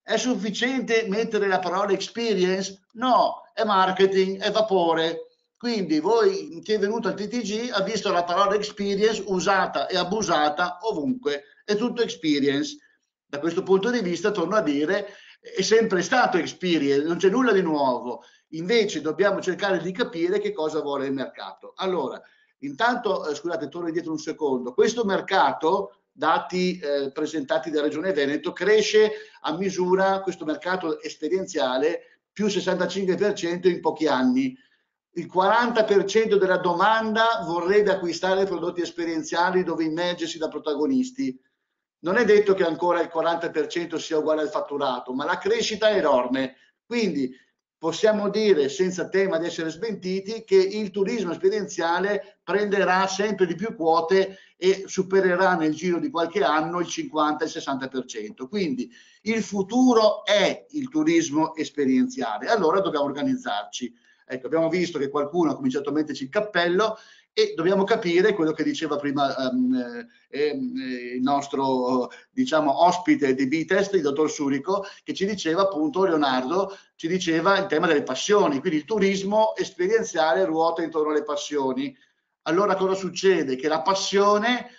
È sufficiente mettere la parola experience? No, è marketing, è vapore. Quindi voi chi è venuto al TTG ha visto la parola experience usata e abusata ovunque, è tutto experience. Da questo punto di vista, torno a dire, è sempre stato experience, non c'è nulla di nuovo. Invece dobbiamo cercare di capire che cosa vuole il mercato. Allora, intanto, eh, scusate, torno indietro un secondo, questo mercato, dati eh, presentati da Regione Veneto, cresce a misura, questo mercato esperienziale, più 65% in pochi anni. Il 40% della domanda vorrebbe acquistare prodotti esperienziali dove immergersi da protagonisti. Non è detto che ancora il 40% sia uguale al fatturato, ma la crescita è enorme. Quindi possiamo dire senza tema di essere smentiti che il turismo esperienziale prenderà sempre di più quote e supererà nel giro di qualche anno il 50-60%. Quindi il futuro è il turismo esperienziale. Allora dobbiamo organizzarci. Ecco, abbiamo visto che qualcuno ha cominciato a metterci il cappello e dobbiamo capire quello che diceva prima um, eh, il nostro diciamo, ospite di B-Test, il dottor Surico, che ci diceva appunto, Leonardo, ci diceva il tema delle passioni, quindi il turismo esperienziale ruota intorno alle passioni. Allora cosa succede? Che la passione,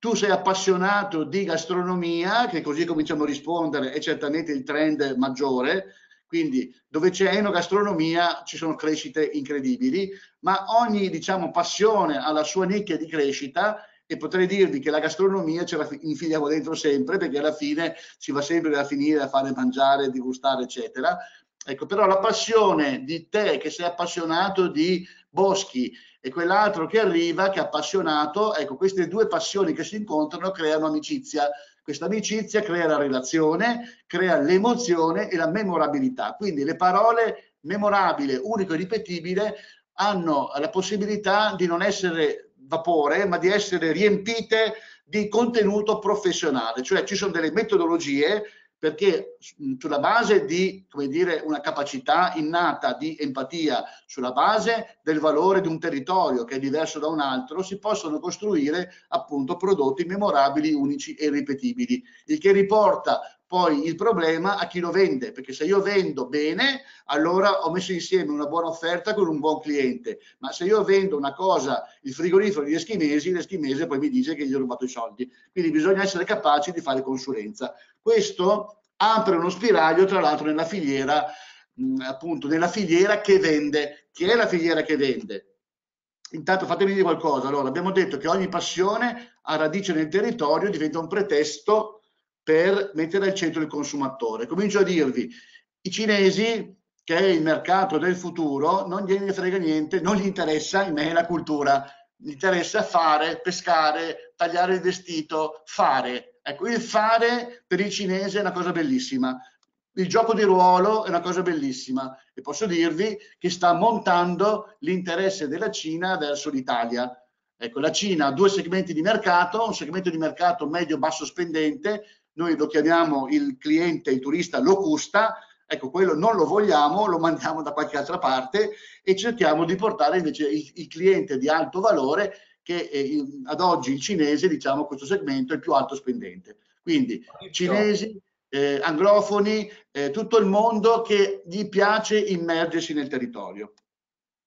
tu sei appassionato di gastronomia, che così cominciamo a rispondere, è certamente il trend maggiore, quindi dove c'è enogastronomia ci sono crescite incredibili, ma ogni diciamo, passione ha la sua nicchia di crescita e potrei dirvi che la gastronomia ce la infiliamo dentro sempre perché alla fine si va sempre a finire a fare mangiare, degustare eccetera. Ecco, però la passione di te che sei appassionato di Boschi e quell'altro che arriva, che è appassionato, ecco, queste due passioni che si incontrano creano amicizia. Questa amicizia crea la relazione, crea l'emozione e la memorabilità. Quindi le parole memorabile, unico e ripetibile hanno la possibilità di non essere vapore, ma di essere riempite di contenuto professionale, cioè ci sono delle metodologie perché sulla base di dire, una capacità innata di empatia, sulla base del valore di un territorio che è diverso da un altro, si possono costruire appunto prodotti memorabili, unici e ripetibili, il che riporta poi il problema a chi lo vende, perché se io vendo bene, allora ho messo insieme una buona offerta con un buon cliente, ma se io vendo una cosa, il frigorifero di eschimesi, l'eschimese poi mi dice che gli ho rubato i soldi. Quindi bisogna essere capaci di fare consulenza. Questo apre uno spiraglio, tra l'altro, nella filiera, mh, appunto, nella filiera che vende. Chi è la filiera che vende? Intanto fatemi dire qualcosa. Allora, abbiamo detto che ogni passione ha radice nel territorio, diventa un pretesto per mettere al centro il consumatore. Comincio a dirvi, i cinesi, che è il mercato del futuro, non gliene frega niente, non gli interessa in me la cultura, gli interessa fare, pescare, tagliare il vestito, fare. Ecco, il fare per il cinese è una cosa bellissima. Il gioco di ruolo è una cosa bellissima e posso dirvi che sta montando l'interesse della Cina verso l'Italia. Ecco, la Cina ha due segmenti di mercato, un segmento di mercato medio-basso spendente, noi lo chiamiamo il cliente, il turista locusta, ecco quello non lo vogliamo, lo mandiamo da qualche altra parte e cerchiamo di portare invece il, il cliente di alto valore che eh, ad oggi il cinese, diciamo, questo segmento è il più alto spendente. Quindi cinesi, eh, anglofoni, eh, tutto il mondo che gli piace immergersi nel territorio.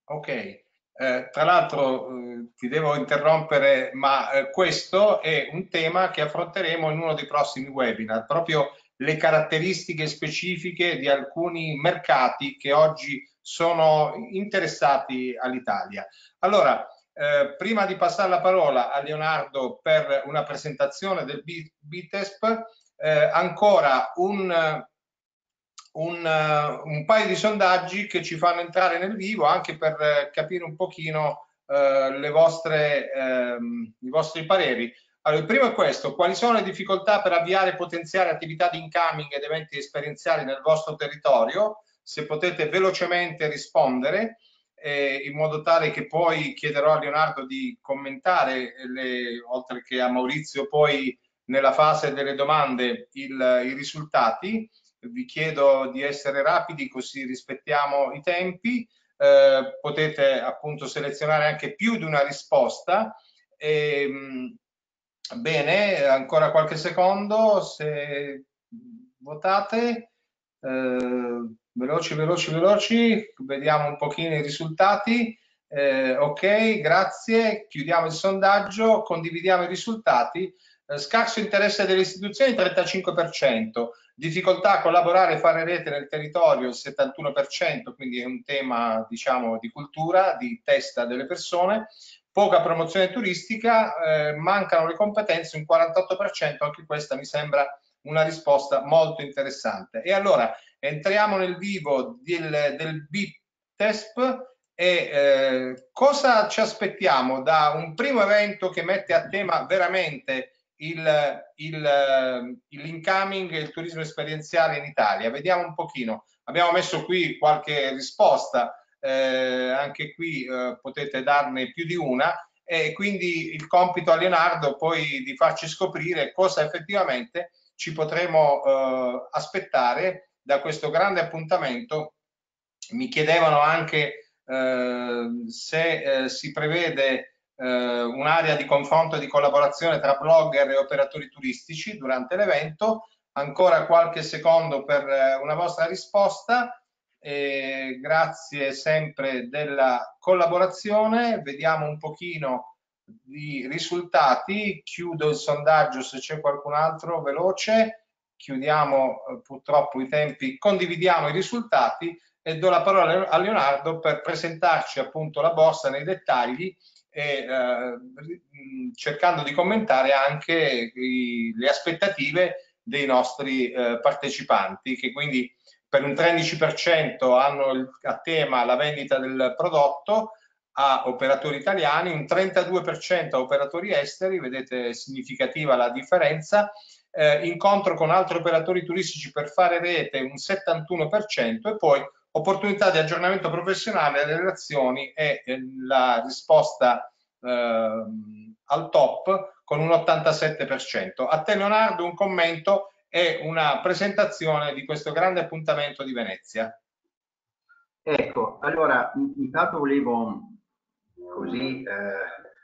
Ok, eh, tra l'altro eh, ti devo interrompere, ma eh, questo è un tema che affronteremo in uno dei prossimi webinar, proprio le caratteristiche specifiche di alcuni mercati che oggi sono interessati all'Italia. Allora, eh, prima di passare la parola a Leonardo per una presentazione del BITESP, eh, ancora un un, uh, un, paio di sondaggi che ci fanno entrare nel vivo anche per uh, capire un pochino le vostre, ehm, i vostri pareri. Allora, il primo è questo, quali sono le difficoltà per avviare e potenziare attività di incoming ed eventi esperienziali nel vostro territorio? Se potete velocemente rispondere, eh, in modo tale che poi chiederò a Leonardo di commentare, le, oltre che a Maurizio, poi nella fase delle domande il, i risultati vi chiedo di essere rapidi così rispettiamo i tempi, eh, potete appunto selezionare anche più di una risposta. E, ehm, bene, ancora qualche secondo, se votate, eh, veloci, veloci, veloci, vediamo un pochino i risultati. Eh, ok, grazie, chiudiamo il sondaggio, condividiamo i risultati. Eh, scarso interesse delle istituzioni 35%, difficoltà a collaborare e fare rete nel territorio il 71%, quindi è un tema diciamo di cultura, di testa delle persone, poca promozione turistica, eh, mancano le competenze un 48%, anche questa mi sembra una risposta molto interessante. E allora entriamo nel vivo del, del BIP TESP e eh, cosa ci aspettiamo da un primo evento che mette a tema veramente l'incoming e il turismo esperienziale in Italia. Vediamo un pochino. Abbiamo messo qui qualche risposta, eh, anche qui eh, potete darne più di una e quindi il compito a Leonardo poi di farci scoprire cosa effettivamente ci potremo eh, aspettare da questo grande appuntamento. Mi chiedevano anche eh, se eh, si prevede eh, un'area di confronto e di collaborazione tra blogger e operatori turistici durante l'evento. Ancora qualche secondo per eh, una vostra risposta. Eh, grazie sempre della collaborazione. Vediamo un pochino di risultati. Chiudo il sondaggio se c'è qualcun altro veloce. Chiudiamo eh, purtroppo i tempi, condividiamo i risultati e do la parola a Leonardo per presentarci appunto la borsa nei dettagli e eh, cercando di commentare anche i, le aspettative dei nostri eh, partecipanti che quindi per un 13% hanno il, a tema la vendita del prodotto, a operatori italiani, un 32% a operatori esteri, vedete significativa la differenza, eh, incontro con altri operatori turistici per fare rete un 71% e poi opportunità di aggiornamento professionale, le relazioni e eh, la risposta eh, al top con un 87%. A te Leonardo un commento e una presentazione di questo grande appuntamento di Venezia. Ecco, allora intanto volevo così eh,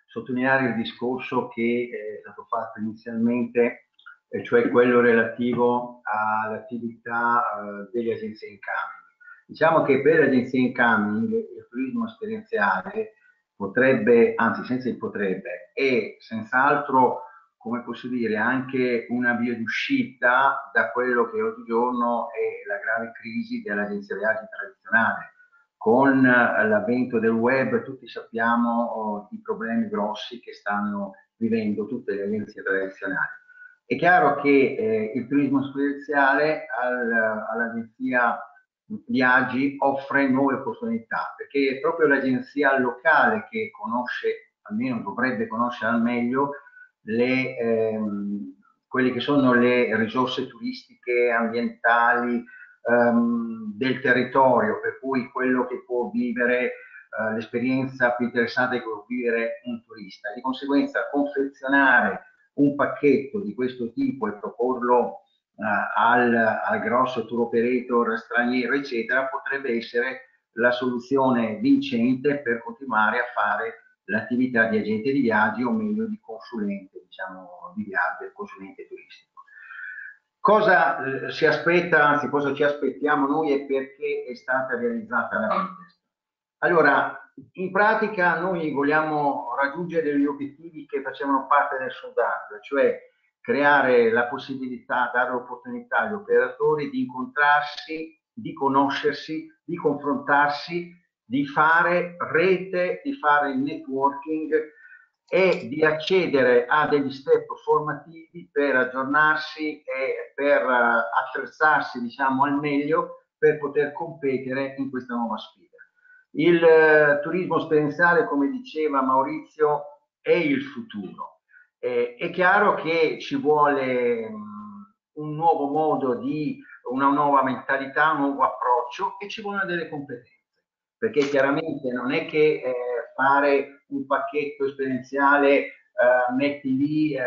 sottolineare il discorso che è stato fatto inizialmente, e cioè quello relativo all'attività eh, delle agenzie incoming. Diciamo che per le agenzie incoming il turismo esperienziale potrebbe, anzi senza il potrebbe, è senz'altro, come posso dire, anche una via d'uscita da quello che oggigiorno è la grave crisi dell'agenzia viaggi tradizionale con l'avvento del web tutti sappiamo oh, i problemi grossi che stanno vivendo tutte le agenzie tradizionali. È chiaro che eh, il turismo esperienziale al, all'agenzia viaggi offre nuove opportunità perché è proprio l'agenzia locale che conosce, almeno dovrebbe conoscere al meglio, le, ehm, quelle che sono le risorse turistiche, ambientali, um, del territorio, per cui quello che può vivere uh, l'esperienza più interessante che può vivere un turista. Di conseguenza confezionare un pacchetto di questo tipo e proporlo al, al grosso tour operator straniero, eccetera, potrebbe essere la soluzione vincente per continuare a fare l'attività di agente di viaggi o meglio di consulente diciamo, di viaggio consulente turistico. Cosa eh, si aspetta, anzi cosa ci aspettiamo noi e perché è stata realizzata la Vintes? Allora, in pratica noi vogliamo raggiungere gli obiettivi che facevano parte del sondaggio, cioè creare la possibilità, dare l'opportunità agli operatori di incontrarsi, di conoscersi, di confrontarsi, di fare rete, di fare networking e di accedere a degli step formativi per aggiornarsi e per uh, attrezzarsi diciamo al meglio per poter competere in questa nuova sfida. Il uh, turismo esperienziale, come diceva Maurizio, è il futuro. Eh, è chiaro che ci vuole um, un nuovo modo di, una nuova mentalità, un nuovo approccio e ci vogliono delle competenze, perché chiaramente non è che eh, fare un pacchetto esperienziale, eh, metti lì eh,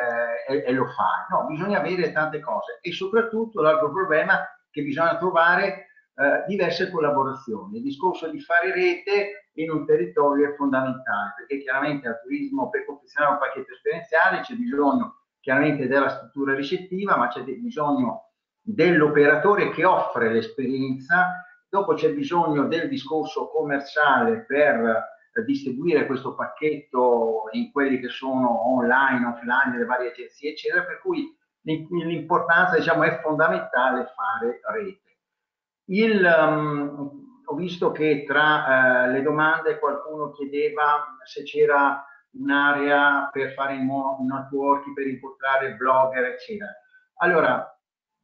e, e, lo fai. No, bisogna avere tante cose e soprattutto l'altro problema è che bisogna trovare eh, diverse collaborazioni. Il discorso di fare rete in un territorio è fondamentale perché chiaramente al turismo per confezionare un pacchetto esperienziale c'è bisogno chiaramente della struttura ricettiva, ma c'è bisogno dell'operatore che offre l'esperienza, dopo c'è bisogno del discorso commerciale per distribuire questo pacchetto in quelli che sono online, offline, le varie agenzie, eccetera, per cui l'importanza diciamo, è fondamentale fare rete. Il, um, ho visto che tra uh, le domande qualcuno chiedeva se c'era un'area per fare networking, per incontrare blogger, eccetera. Allora,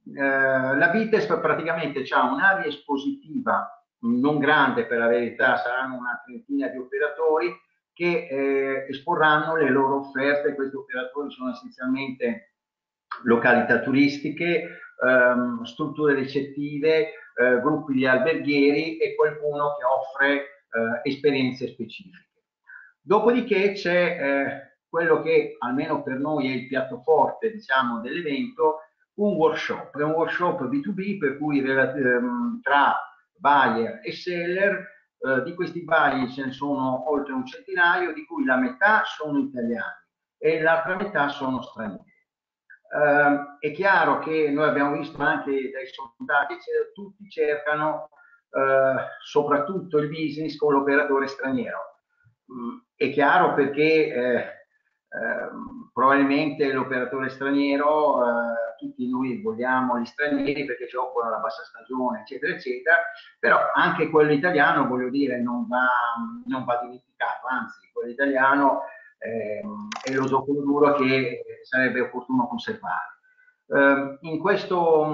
eh, la Vites praticamente ha un'area espositiva non grande per la verità, saranno una trentina di operatori che eh, esporranno le loro offerte. Questi operatori sono essenzialmente località turistiche, ehm, strutture ricettive, eh, gruppi di alberghieri e qualcuno che offre eh, esperienze specifiche. Dopodiché c'è eh, quello che almeno per noi è il piatto forte diciamo, dell'evento, un workshop. È un workshop B2B per cui ehm, tra buyer e seller, eh, di questi buyer ce ne sono oltre un centinaio, di cui la metà sono italiani e l'altra metà sono stranieri. Eh, è chiaro che noi abbiamo visto anche dai sondaggi, tutti cercano eh, soprattutto il business con l'operatore straniero. Mm, è chiaro perché eh, Ehm, probabilmente l'operatore straniero, eh, tutti noi vogliamo gli stranieri perché ci occupano la bassa stagione, eccetera, eccetera, però anche quello italiano, voglio dire, non va, non va dimenticato, anzi, quello italiano eh, è lo zoccolo duro che sarebbe opportuno conservare. Eh, in, questo,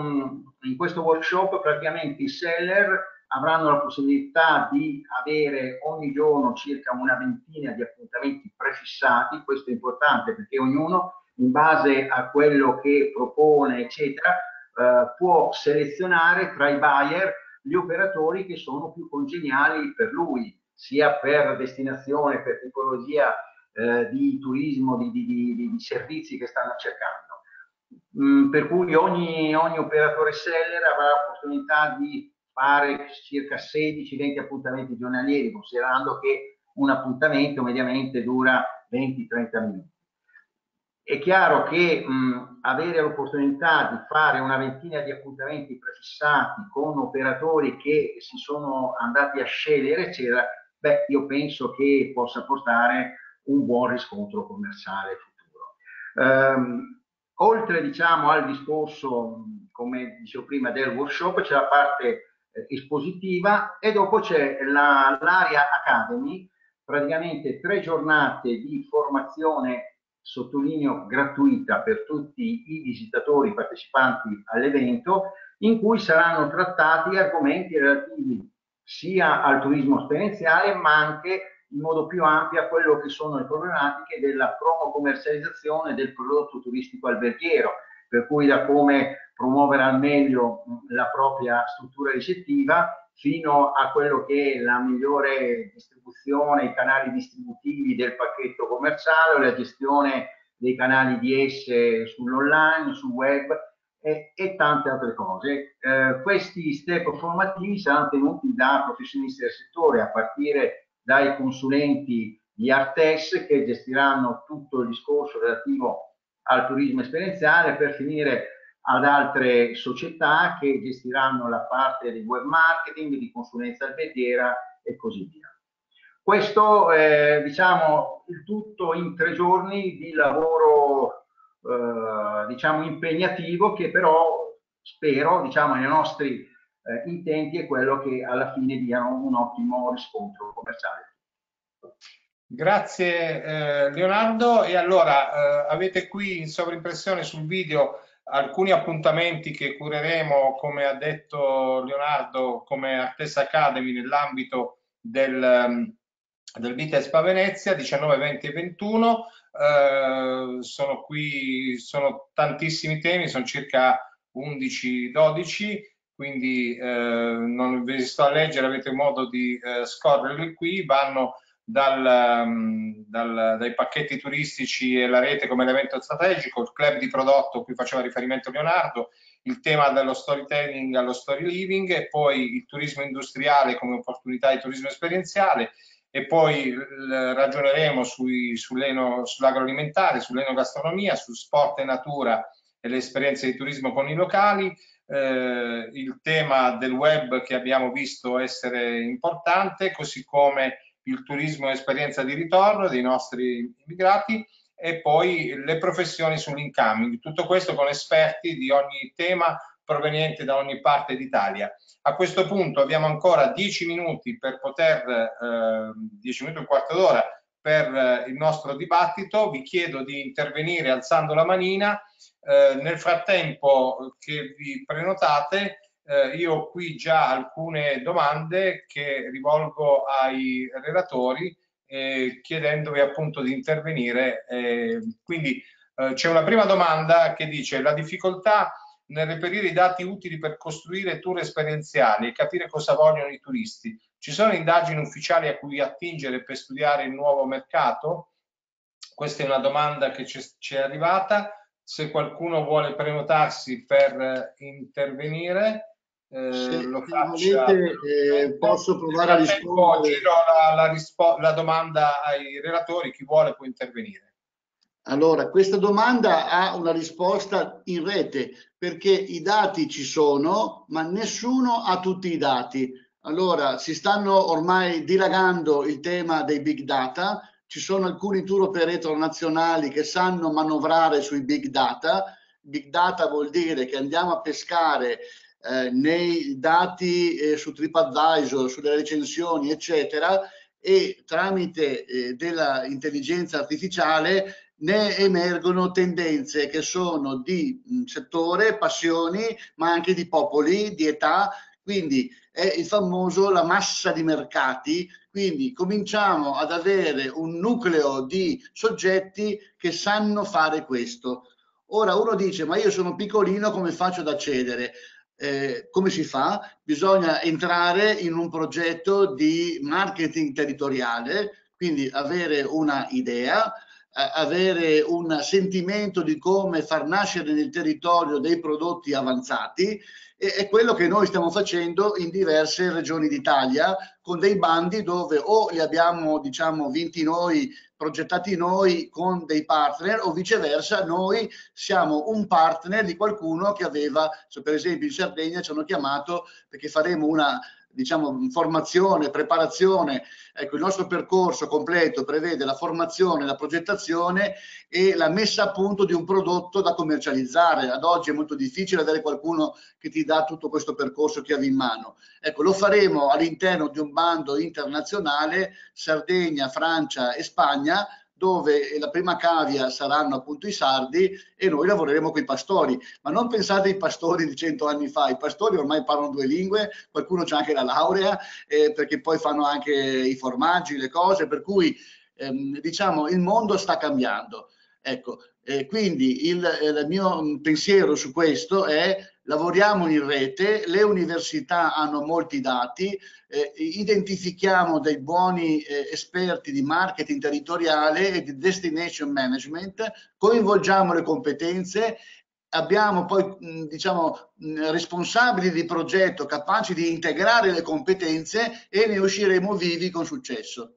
in questo workshop praticamente i seller avranno la possibilità di avere ogni giorno circa una ventina di appuntamenti prefissati, questo è importante perché ognuno in base a quello che propone, eccetera, eh, può selezionare tra i buyer gli operatori che sono più congeniali per lui, sia per destinazione, per tipologia eh, di turismo, di, di, di, di, servizi che stanno cercando. Mm, per cui ogni, ogni operatore seller avrà l'opportunità di fare circa 16-20 appuntamenti giornalieri, considerando che un appuntamento mediamente dura 20-30 minuti. È chiaro che mh, avere l'opportunità di fare una ventina di appuntamenti prefissati con operatori che si sono andati a scegliere, eccetera, beh, io penso che possa portare un buon riscontro commerciale futuro. Um, oltre diciamo, al discorso, come dicevo prima, del workshop, c'è la parte eh, espositiva e dopo c'è l'area Academy, praticamente tre giornate di formazione sottolineo gratuita per tutti i visitatori partecipanti all'evento, in cui saranno trattati argomenti relativi sia al turismo esperienziale, ma anche in modo più ampio a quello che sono le problematiche della promo commercializzazione del prodotto turistico alberghiero, per cui da come promuovere al meglio la propria struttura ricettiva fino a quello che è la migliore distribuzione, i canali distributivi del pacchetto commerciale la gestione dei canali di esse sull'online, sul web e, e, tante altre cose. Eh, questi step formativi saranno tenuti da professionisti del settore, a partire dai consulenti di Artes che gestiranno tutto il discorso relativo al turismo esperienziale per finire ad altre società che gestiranno la parte di web marketing, di consulenza alberghiera e così via. Questo è diciamo, il tutto in tre giorni di lavoro eh, diciamo, impegnativo che però spero diciamo, nei nostri eh, intenti è quello che alla fine diano un ottimo riscontro commerciale. Grazie eh, Leonardo e allora eh, avete qui in sovrimpressione sul video alcuni appuntamenti che cureremo, come ha detto Leonardo, come Artes Academy nell'ambito del, ehm, del Vitespa Venezia, 19, 20 e 21. Eh, sono qui, sono tantissimi temi, sono circa 11-12, quindi eh, non vi sto a leggere, avete modo di eh, scorrerli qui, vanno dal, um, dal, dai pacchetti turistici e la rete come elemento strategico, il club di prodotto a cui faceva riferimento Leonardo, il tema dello storytelling allo story living e poi il turismo industriale come opportunità di turismo esperienziale e poi ragioneremo sull'agroalimentare, sull'enogastronomia, su sport e natura e le esperienze di turismo con i locali, eh, il tema del web che abbiamo visto essere importante, così come il turismo e esperienza di ritorno dei nostri immigrati e poi le professioni sull'incoming. Tutto questo con esperti di ogni tema proveniente da ogni parte d'Italia. A questo punto abbiamo ancora 10 minuti per poter, eh, 10 minuti e un quarto d'ora per eh, il nostro dibattito. Vi chiedo di intervenire alzando la manina. Eh, nel frattempo che vi prenotate, eh, io ho qui già alcune domande che rivolgo ai relatori eh, chiedendovi appunto di intervenire. Eh, quindi eh, c'è una prima domanda che dice la difficoltà nel reperire i dati utili per costruire tour esperienziali e capire cosa vogliono i turisti. Ci sono indagini ufficiali a cui attingere per studiare il nuovo mercato? Questa è una domanda che ci è arrivata. Se qualcuno vuole prenotarsi per eh, intervenire, eh, Se lo faccia. eh, posso provare a rispondere. Giro la, la, rispo la domanda ai relatori, chi vuole può intervenire. Allora, questa domanda ha una risposta in rete perché i dati ci sono, ma nessuno ha tutti i dati. Allora, si stanno ormai dilagando il tema dei big data, ci sono alcuni tour operator nazionali che sanno manovrare sui big data. Big data vuol dire che andiamo a pescare eh, nei dati eh, su TripAdvisor, sulle recensioni, eccetera, e tramite eh, dell'intelligenza artificiale ne emergono tendenze che sono di mh, settore, passioni, ma anche di popoli, di età. Quindi è il famoso la massa di mercati, quindi cominciamo ad avere un nucleo di soggetti che sanno fare questo. Ora uno dice ma io sono piccolino come faccio ad accedere? Eh, come si fa? Bisogna entrare in un progetto di marketing territoriale, quindi avere una idea, avere un sentimento di come far nascere nel territorio dei prodotti avanzati e è quello che noi stiamo facendo in diverse regioni d'Italia con dei bandi dove o li abbiamo diciamo vinti noi progettati noi con dei partner o viceversa noi siamo un partner di qualcuno che aveva per esempio in Sardegna ci hanno chiamato perché faremo una diciamo, formazione, preparazione. Ecco, il nostro percorso completo prevede la formazione, la progettazione e la messa a punto di un prodotto da commercializzare. Ad oggi è molto difficile avere qualcuno che ti dà tutto questo percorso che avevi in mano. Ecco, lo faremo all'interno di un bando internazionale Sardegna, Francia e Spagna dove la prima cavia saranno appunto i sardi e noi lavoreremo con i pastori. Ma non pensate ai pastori di cento anni fa, i pastori ormai parlano due lingue, qualcuno c'ha anche la laurea, eh, perché poi fanno anche i formaggi, le cose, per cui ehm, diciamo il mondo sta cambiando. Ecco, eh, quindi il, il mio pensiero su questo è lavoriamo in rete, le università hanno molti dati, eh, identifichiamo dei buoni eh, esperti di marketing territoriale e di destination management, coinvolgiamo le competenze, abbiamo poi diciamo responsabili di progetto capaci di integrare le competenze e ne usciremo vivi con successo.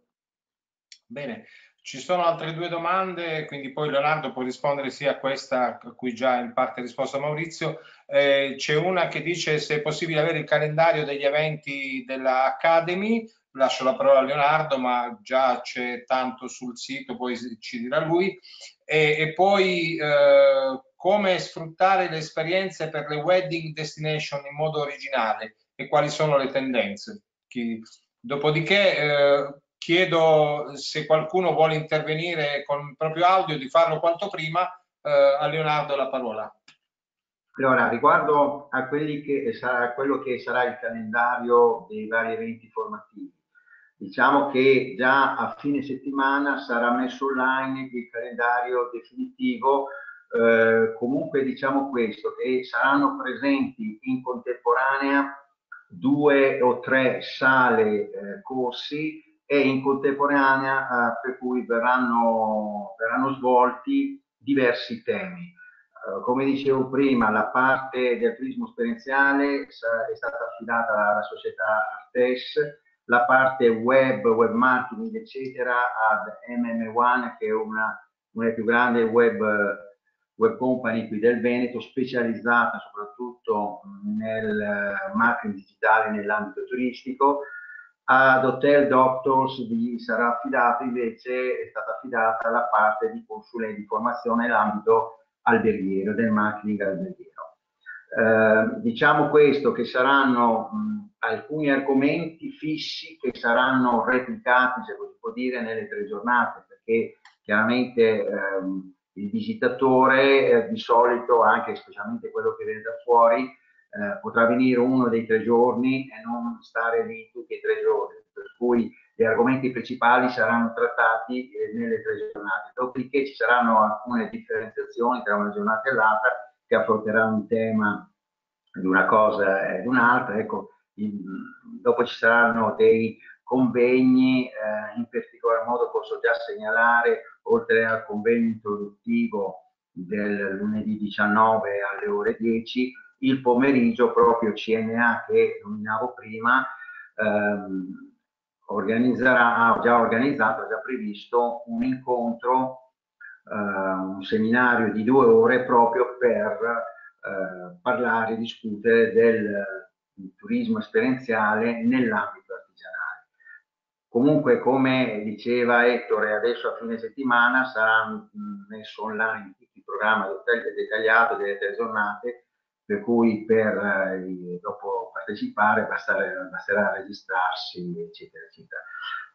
Bene, ci sono altre due domande, quindi poi Leonardo può rispondere sia a questa a cui già in parte ha risposto Maurizio. Eh, C'è una che dice se è possibile avere il calendario degli eventi della Academy. Lascio la parola a Leonardo, ma già c'è tanto sul sito, poi ci dirà lui. E, e poi eh, come sfruttare le esperienze per le wedding destination in modo originale e quali sono le tendenze. Chi, dopodiché eh, chiedo se qualcuno vuole intervenire con il proprio audio di farlo quanto prima, eh, a Leonardo la parola. Allora, riguardo a, che sarà, quello che sarà il calendario dei vari eventi formativi, diciamo che già a fine settimana sarà messo online il calendario definitivo, eh, comunque diciamo questo, che saranno presenti in contemporanea due o tre sale eh, corsi e in contemporanea eh, per cui verranno, verranno svolti diversi temi. Uh, come dicevo prima, la parte del turismo esperienziale è stata affidata alla società Artes, la parte web, web marketing, eccetera, ad MM1, che è una, una delle più grandi web, web company qui del Veneto, specializzata soprattutto nel marketing digitale nell'ambito turistico ad Hotel Doctors vi sarà affidata invece, è stata affidata la parte di consulenza di formazione nell'ambito alberghiero, del marketing alberghiero. Eh, diciamo questo, che saranno mh, alcuni argomenti fissi che saranno replicati, se così può dire, nelle tre giornate, perché chiaramente ehm, il visitatore eh, di solito, anche specialmente quello che viene da fuori, eh, potrà venire uno dei tre giorni e non stare lì tutti e tre giorni, per cui gli argomenti principali saranno trattati eh, nelle tre giornate. Dopodiché ci saranno alcune differenziazioni tra una giornata e l'altra che affronteranno un tema di una cosa e di un'altra. Ecco, in, dopo ci saranno dei convegni, eh, in particolar modo posso già segnalare, oltre al convegno introduttivo del lunedì 19 alle ore 10, il pomeriggio proprio CNA che nominavo prima ehm, organizzerà, ha già organizzato, ha già previsto un incontro, eh, un seminario di due ore proprio per eh, parlare, discutere del, del turismo esperienziale nell'ambito artigianale. Comunque, come diceva Ettore, adesso a fine settimana sarà messo online il programma dettagliato delle tre giornate per cui per eh, dopo partecipare basterà, basterà, registrarsi, eccetera, eccetera.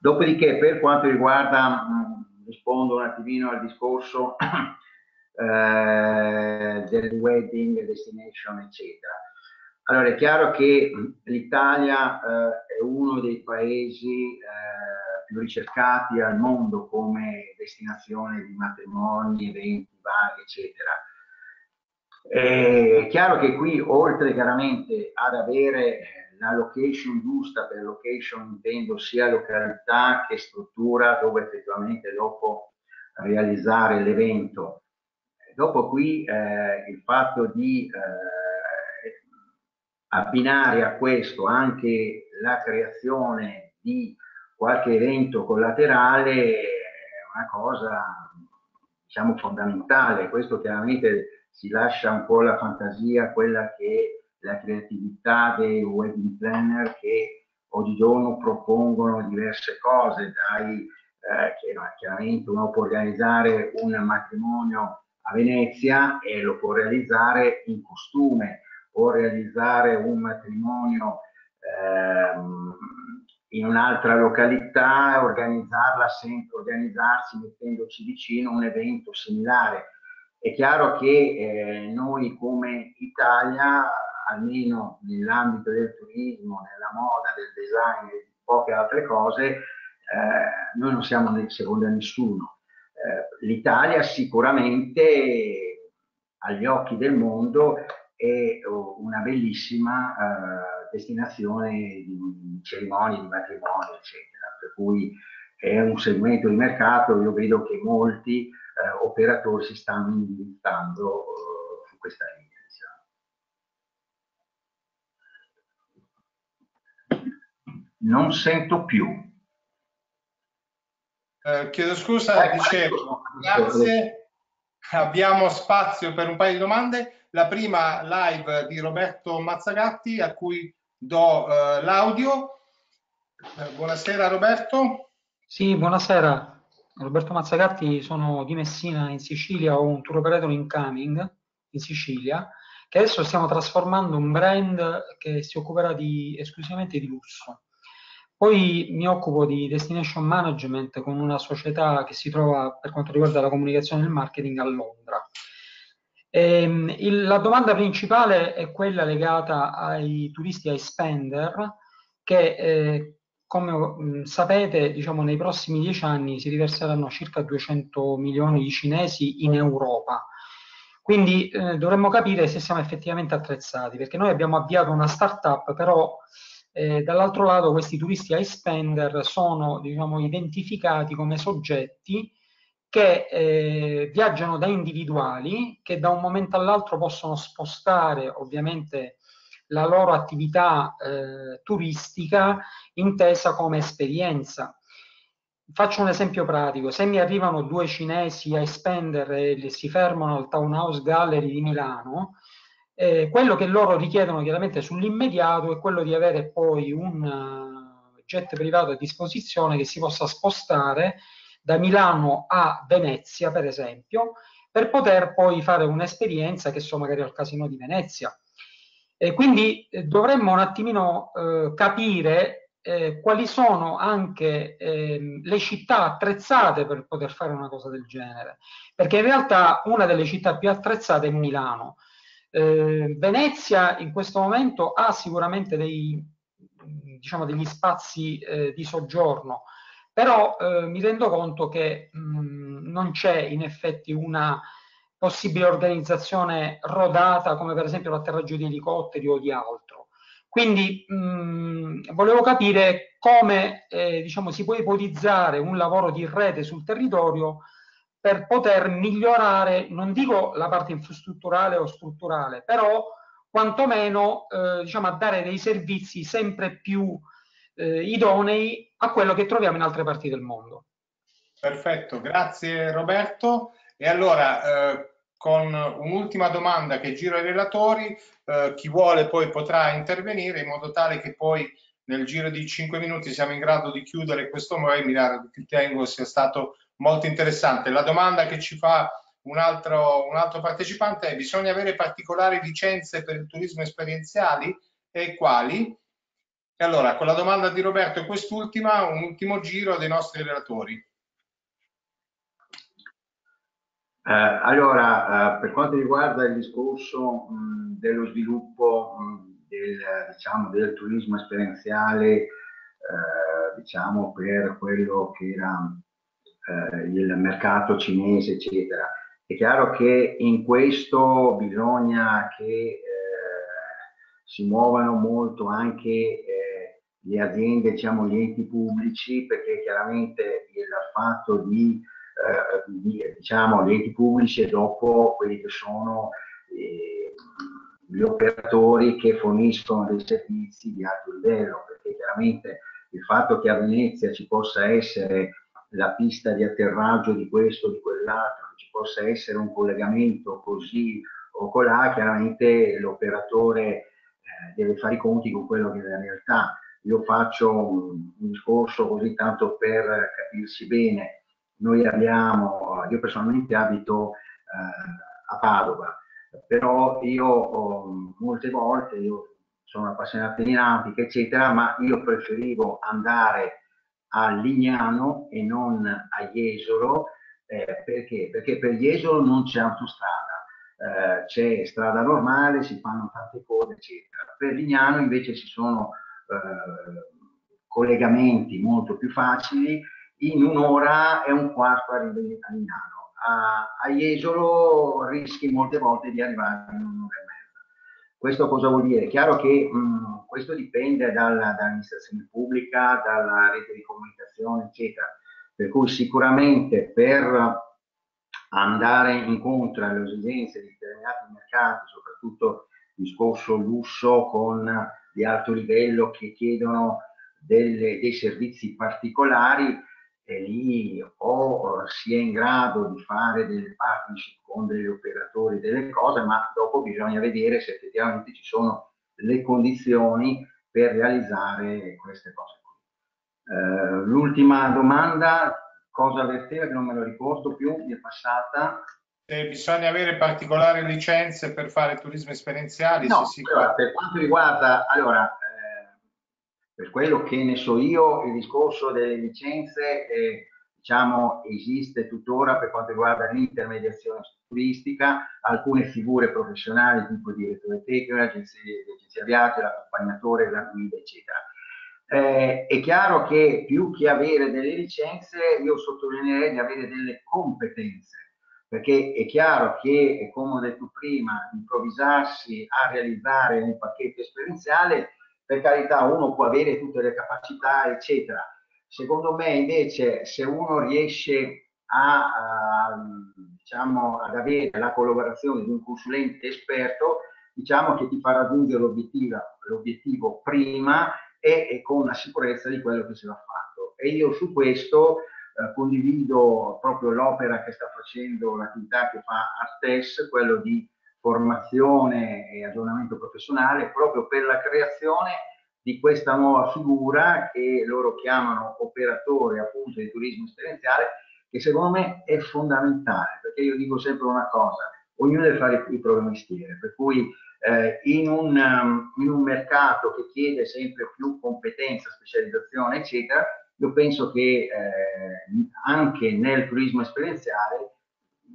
Dopodiché, per quanto riguarda, mh, rispondo un attimino al discorso <clears throat> eh, del wedding, destination, eccetera. Allora, è chiaro che l'Italia eh, è uno dei paesi eh, più ricercati al mondo come destinazione di matrimoni, eventi vari, eccetera. È chiaro che qui, oltre chiaramente ad avere la location giusta, per location intendo sia località che struttura dove effettivamente dopo realizzare l'evento, dopo qui eh, il fatto di eh, abbinare a questo anche la creazione di qualche evento collaterale è una cosa diciamo fondamentale. Questo chiaramente si lascia un po' la fantasia quella che la creatività dei wedding planner che oggigiorno propongono diverse cose dai eh, chiaramente uno può organizzare un matrimonio a Venezia e lo può realizzare in costume o realizzare un matrimonio ehm, in un'altra località organizzarla sempre, organizzarsi mettendoci vicino un evento similare. È chiaro che eh, noi come Italia, almeno nell'ambito del turismo, nella moda, del design e di poche altre cose, eh, noi non siamo secondo a nessuno. Eh, L'Italia sicuramente agli occhi del mondo è una bellissima uh, destinazione di cerimonie, di matrimonio, eccetera. Per cui è un segmento di mercato, io vedo che molti uh, operatori si stanno indirizzando uh, su questa linea. Diciamo. Non sento più. Eh, chiedo scusa, ecco, dicevo, grazie. Abbiamo spazio per un paio di domande la prima live di Roberto Mazzagatti a cui do eh, l'audio. Eh, buonasera Roberto. Sì, buonasera. Roberto Mazzagatti, sono di Messina in Sicilia, ho un tour operator incoming in Sicilia che adesso stiamo trasformando un brand che si occuperà di, esclusivamente di lusso. Poi mi occupo di destination management con una società che si trova per quanto riguarda la comunicazione e il marketing a Londra. Ehm, il, la domanda principale è quella legata ai turisti, ai spender, che eh, come mh, sapete, diciamo, nei prossimi dieci anni si riverseranno circa 200 milioni di cinesi in Europa. Quindi eh, dovremmo capire se siamo effettivamente attrezzati, perché noi abbiamo avviato una startup, però eh, dall'altro lato questi turisti high spender sono diciamo, identificati come soggetti che eh, viaggiano da individuali che da un momento all'altro possono spostare ovviamente la loro attività eh, turistica intesa come esperienza. Faccio un esempio pratico, se mi arrivano due cinesi a spender e si fermano al Townhouse Gallery di Milano, eh, quello che loro richiedono chiaramente sull'immediato è quello di avere poi un uh, jet privato a disposizione che si possa spostare da Milano a Venezia, per esempio, per poter poi fare un'esperienza che so magari al Casino di Venezia. E quindi eh, dovremmo un attimino eh, capire eh, quali sono anche ehm, le città attrezzate per poter fare una cosa del genere, perché in realtà una delle città più attrezzate è Milano. Eh, Venezia in questo momento ha sicuramente dei, diciamo, degli spazi di soggiorno, però eh, mi rendo conto che mh, mm, non c'è in effetti una possibile organizzazione rodata come per esempio l'atterraggio di elicotteri o di altro. Quindi mh, mm, volevo capire come eh, diciamo, si può ipotizzare un lavoro di rete sul territorio per poter migliorare, non dico la parte infrastrutturale o strutturale, però quantomeno eh, diciamo, a dare dei servizi sempre più eh, idonei a quello che troviamo in altre parti del mondo. Perfetto, grazie Roberto. E allora, eh, con un'ultima domanda che giro ai relatori, eh, chi vuole poi potrà intervenire in modo tale che poi nel giro di 5 minuti siamo in grado di chiudere questo webinar che ritengo sia stato molto interessante. La domanda che ci fa un altro, un altro partecipante è bisogna avere particolari licenze per il turismo esperienziali e quali? E allora, con la domanda di Roberto e quest'ultima, un ultimo giro dei nostri relatori. Eh, allora, eh, per quanto riguarda il discorso mh, dello sviluppo mh, del, diciamo, del turismo esperienziale, eh, diciamo, per quello che era eh, il mercato cinese, eccetera. È chiaro che in questo bisogna che eh, si muovano molto anche eh, le aziende, diciamo, gli enti pubblici, perché chiaramente il fatto di, eh, di diciamo, gli enti pubblici e dopo quelli che sono eh, gli operatori che forniscono dei servizi di alto livello, perché chiaramente il fatto che a Venezia ci possa essere la pista di atterraggio di questo o di quell'altro, che ci possa essere un collegamento così o colà, chiaramente l'operatore eh, deve fare i conti con quello che è la realtà. Io faccio un, un discorso così tanto per capirsi bene. Noi abbiamo, io personalmente abito eh, a Padova, però io molte volte, io sono appassionato di nautica, eccetera, ma io preferivo andare a Lignano e non a Jesolo, eh, perché? Perché per Jesolo non c'è autostrada, eh, c'è strada normale, si fanno tante cose, eccetera. Per Lignano invece ci sono eh, collegamenti molto più facili, in un'ora e un quarto arrivi a Lignano. A, a Jesolo rischi molte volte di arrivare in un'ora e mezza. Questo cosa vuol dire? Chiaro che mh, questo dipende dalla, dall'amministrazione pubblica, dalla rete di comunicazione, eccetera. Per cui sicuramente per andare incontro alle esigenze di determinati mercati, soprattutto discorso lusso con di alto livello che chiedono delle, dei servizi particolari, e lì o si è in grado di fare delle partnership con degli operatori delle cose, ma dopo bisogna vedere se effettivamente ci sono le condizioni per realizzare queste cose. Uh, l'ultima domanda, cosa verteva che non me lo ricordo più, mi è passata. Eh, bisogna avere particolari licenze per fare turismo esperienziali? No, sì, per quanto riguarda, allora, per quello che ne so io, il discorso delle licenze eh, diciamo, esiste tuttora per quanto riguarda l'intermediazione turistica, alcune figure professionali tipo direttore tecnico, agenzia, agenzia viaggio, l'accompagnatore, la guida, eccetera. Eh, è chiaro che più che avere delle licenze, io sottolineerei di avere delle competenze, perché è chiaro che, come ho detto prima, improvvisarsi a realizzare un pacchetto esperienziale per carità uno può avere tutte le capacità, eccetera. Secondo me invece se uno riesce a, a, diciamo, ad avere la collaborazione di un consulente esperto, diciamo che ti fa raggiungere l'obiettivo, l'obiettivo prima e, e, con la sicurezza di quello che si va fatto. E io su questo eh, condivido proprio l'opera che sta facendo, l'attività che fa Artes, quello di formazione e aggiornamento professionale proprio per la creazione di questa nuova figura che loro chiamano operatore appunto di turismo esperienziale che secondo me è fondamentale perché io dico sempre una cosa ognuno deve fare il proprio mestiere per cui eh, in, un, um, in un mercato che chiede sempre più competenza, specializzazione eccetera io penso che eh, anche nel turismo esperienziale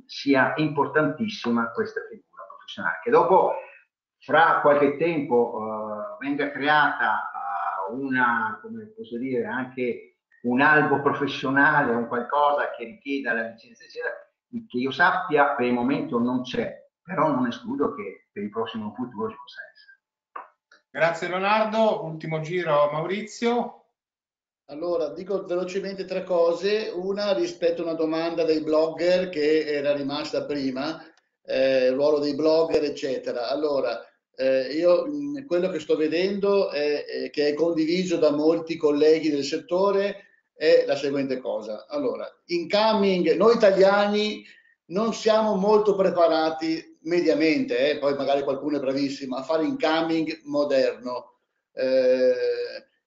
sia importantissima questa figura professionale, che dopo fra qualche tempo uh, venga creata uh, una, come posso dire, anche un albo professionale, un qualcosa che richieda la licenza, eccetera, che io sappia per il momento non c'è, però non escludo che per il prossimo futuro ci possa essere. Grazie Leonardo, ultimo giro Maurizio. Allora, dico velocemente tre cose. Una rispetto a una domanda dei blogger che era rimasta prima eh, il ruolo dei blogger, eccetera. Allora, eh, io mh, quello che sto vedendo, è, è, che è condiviso da molti colleghi del settore, è la seguente cosa. Allora, incoming, noi italiani non siamo molto preparati mediamente, eh, poi magari qualcuno è bravissimo, a fare incoming moderno. Eh,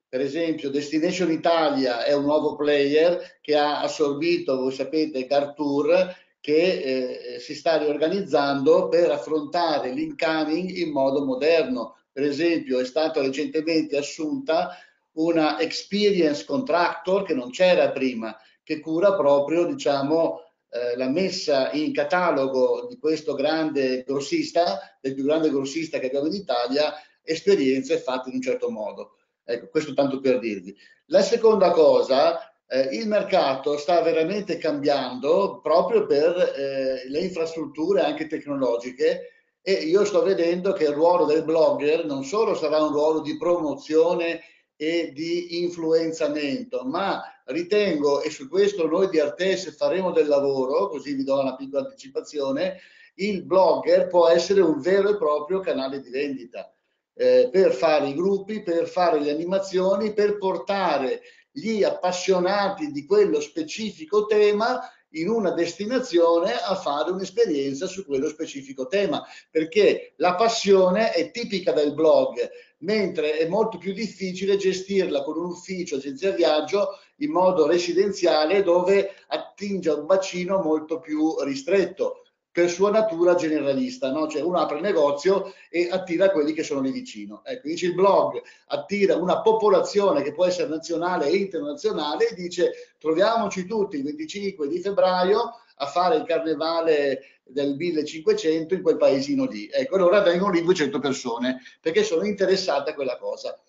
per esempio, Destination Italia è un nuovo player che ha assorbito, voi sapete, Cartour che eh, si sta riorganizzando per affrontare l'incoming in modo moderno. Per esempio è stata recentemente assunta una experience contractor che non c'era prima, che cura proprio diciamo, eh, la messa in catalogo di questo grande grossista, del più grande grossista che abbiamo in Italia, esperienze fatte in un certo modo. Ecco, questo tanto per dirvi. La seconda cosa, eh, il mercato sta veramente cambiando proprio per eh, le infrastrutture anche tecnologiche e io sto vedendo che il ruolo del blogger non solo sarà un ruolo di promozione e di influenzamento, ma ritengo, e su questo noi di Artes faremo del lavoro, così vi do una piccola anticipazione, il blogger può essere un vero e proprio canale di vendita eh, per fare i gruppi, per fare le animazioni, per portare gli appassionati di quello specifico tema in una destinazione a fare un'esperienza su quello specifico tema, perché la passione è tipica del blog, mentre è molto più difficile gestirla con un ufficio agenzia viaggio in modo residenziale dove attinge un bacino molto più ristretto per sua natura generalista, no? cioè uno apre il negozio e attira quelli che sono lì vicino. Ecco, dice il blog attira una popolazione che può essere nazionale e internazionale e dice troviamoci tutti il 25 di febbraio a fare il carnevale del 1500 in quel paesino lì. Ecco, allora vengono lì 200 persone perché sono interessate a quella cosa.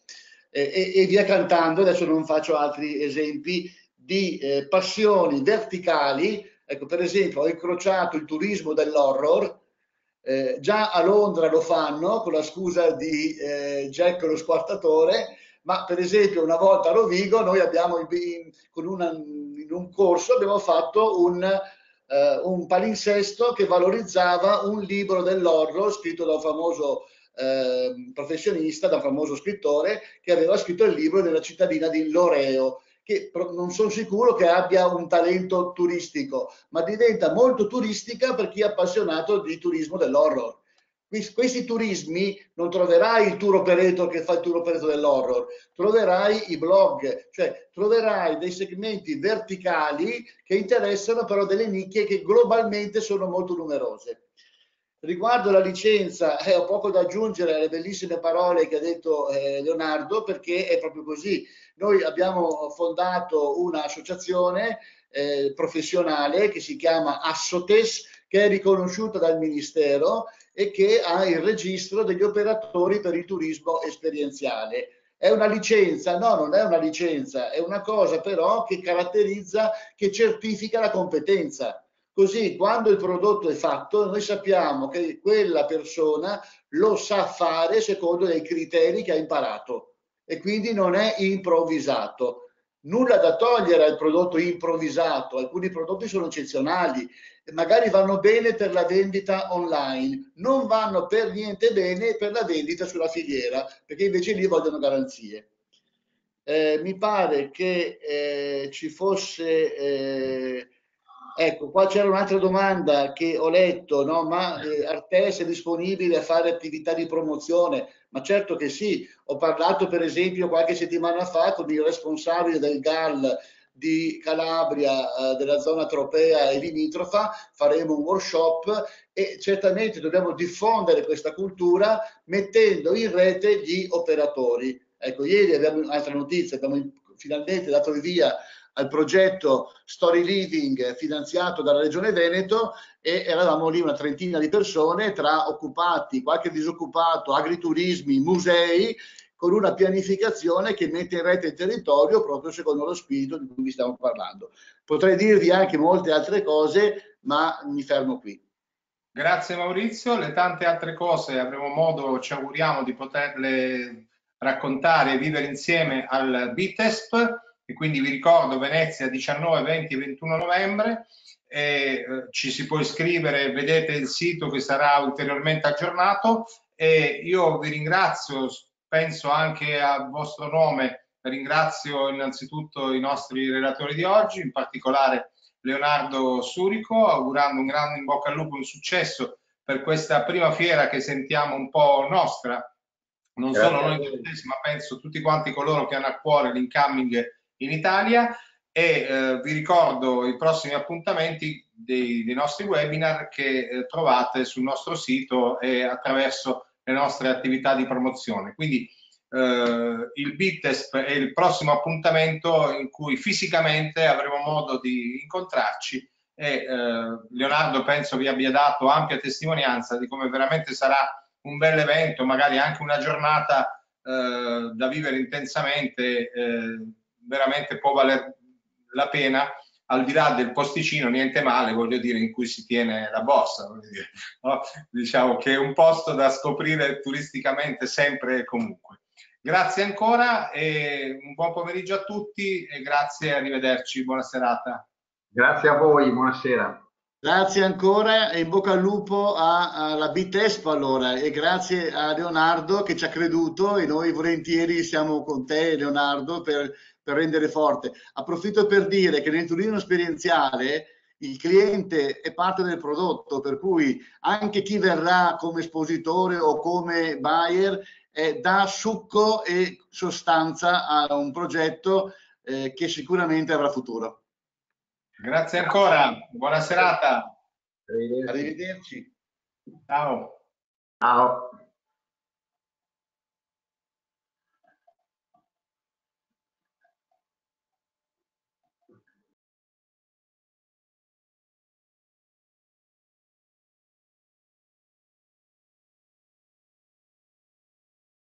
E, e, e via cantando, adesso non faccio altri esempi di eh, passioni verticali Ecco, per esempio, ho incrociato il turismo dell'horror, eh, già a Londra lo fanno con la scusa di eh, Jack lo squartatore, ma per esempio una volta a Rovigo noi abbiamo in, con una, in un corso abbiamo fatto un, eh, un palinsesto che valorizzava un libro dell'horror scritto da un famoso eh, professionista, da un famoso scrittore che aveva scritto il libro della cittadina di Loreo che non sono sicuro che abbia un talento turistico, ma diventa molto turistica per chi è appassionato di turismo dell'horror. Questi turismi non troverai il tour operator che fa il tour operator dell'horror, troverai i blog, cioè troverai dei segmenti verticali che interessano però delle nicchie che globalmente sono molto numerose. Riguardo la licenza, eh, ho poco da aggiungere alle bellissime parole che ha detto eh, Leonardo, perché è proprio così. Noi abbiamo fondato un'associazione eh, professionale che si chiama Assotes, che è riconosciuta dal Ministero e che ha il registro degli operatori per il turismo esperienziale. È una licenza? No, non è una licenza, è una cosa però che caratterizza, che certifica la competenza Così quando il prodotto è fatto noi sappiamo che quella persona lo sa fare secondo dei criteri che ha imparato e quindi non è improvvisato. Nulla da togliere al prodotto improvvisato, alcuni prodotti sono eccezionali, magari vanno bene per la vendita online, non vanno per niente bene per la vendita sulla filiera, perché invece lì vogliono garanzie. Eh, mi pare che eh, ci fosse eh, Ecco, qua c'era un'altra domanda che ho letto, no? ma eh, Artes è disponibile a fare attività di promozione? Ma certo che sì, ho parlato per esempio qualche settimana fa con il responsabile del GAL di Calabria, eh, della zona tropea e limitrofa, faremo un workshop e certamente dobbiamo diffondere questa cultura mettendo in rete gli operatori. Ecco, ieri abbiamo un'altra notizia, abbiamo finalmente dato via al progetto Story Living finanziato dalla Regione Veneto e eravamo lì una trentina di persone tra occupati, qualche disoccupato, agriturismi, musei, con una pianificazione che mette in rete il territorio proprio secondo lo spirito di cui stiamo parlando. Potrei dirvi anche molte altre cose, ma mi fermo qui. Grazie Maurizio, le tante altre cose avremo modo, ci auguriamo di poterle raccontare e vivere insieme al BITESP e quindi vi ricordo Venezia 19, 20 e 21 novembre. E, eh, ci si può iscrivere, vedete il sito che sarà ulteriormente aggiornato e io vi ringrazio, penso anche a vostro nome, ringrazio innanzitutto i nostri relatori di oggi, in particolare Leonardo Surico, augurando un grande in bocca al lupo, un successo per questa prima fiera che sentiamo un po' nostra, non Grazie. solo noi ma penso tutti quanti coloro che hanno a cuore l'incoming in Italia e eh, vi ricordo i prossimi appuntamenti dei, dei nostri webinar che eh, trovate sul nostro sito e attraverso le nostre attività di promozione. Quindi eh, il BITESP è il prossimo appuntamento in cui fisicamente avremo modo di incontrarci e eh, Leonardo penso vi abbia dato ampia testimonianza di come veramente sarà un bel evento, magari anche una giornata eh, da vivere intensamente, eh, veramente può valer la pena al di là del posticino, niente male, voglio dire, in cui si tiene la borsa, dire, no? diciamo che è un posto da scoprire turisticamente sempre e comunque. Grazie ancora e un buon pomeriggio a tutti e grazie, arrivederci, buona serata. Grazie a voi, buonasera. Grazie ancora e in bocca al lupo alla Bitespo allora e grazie a Leonardo che ci ha creduto e noi volentieri siamo con te Leonardo per per rendere forte. Approfitto per dire che nel turismo esperienziale il cliente è parte del prodotto, per cui anche chi verrà come espositore o come buyer eh, dà succo e sostanza a un progetto eh, che sicuramente avrà futuro. Grazie ancora, buona serata. Arrivederci. Arrivederci. Ciao. Ciao.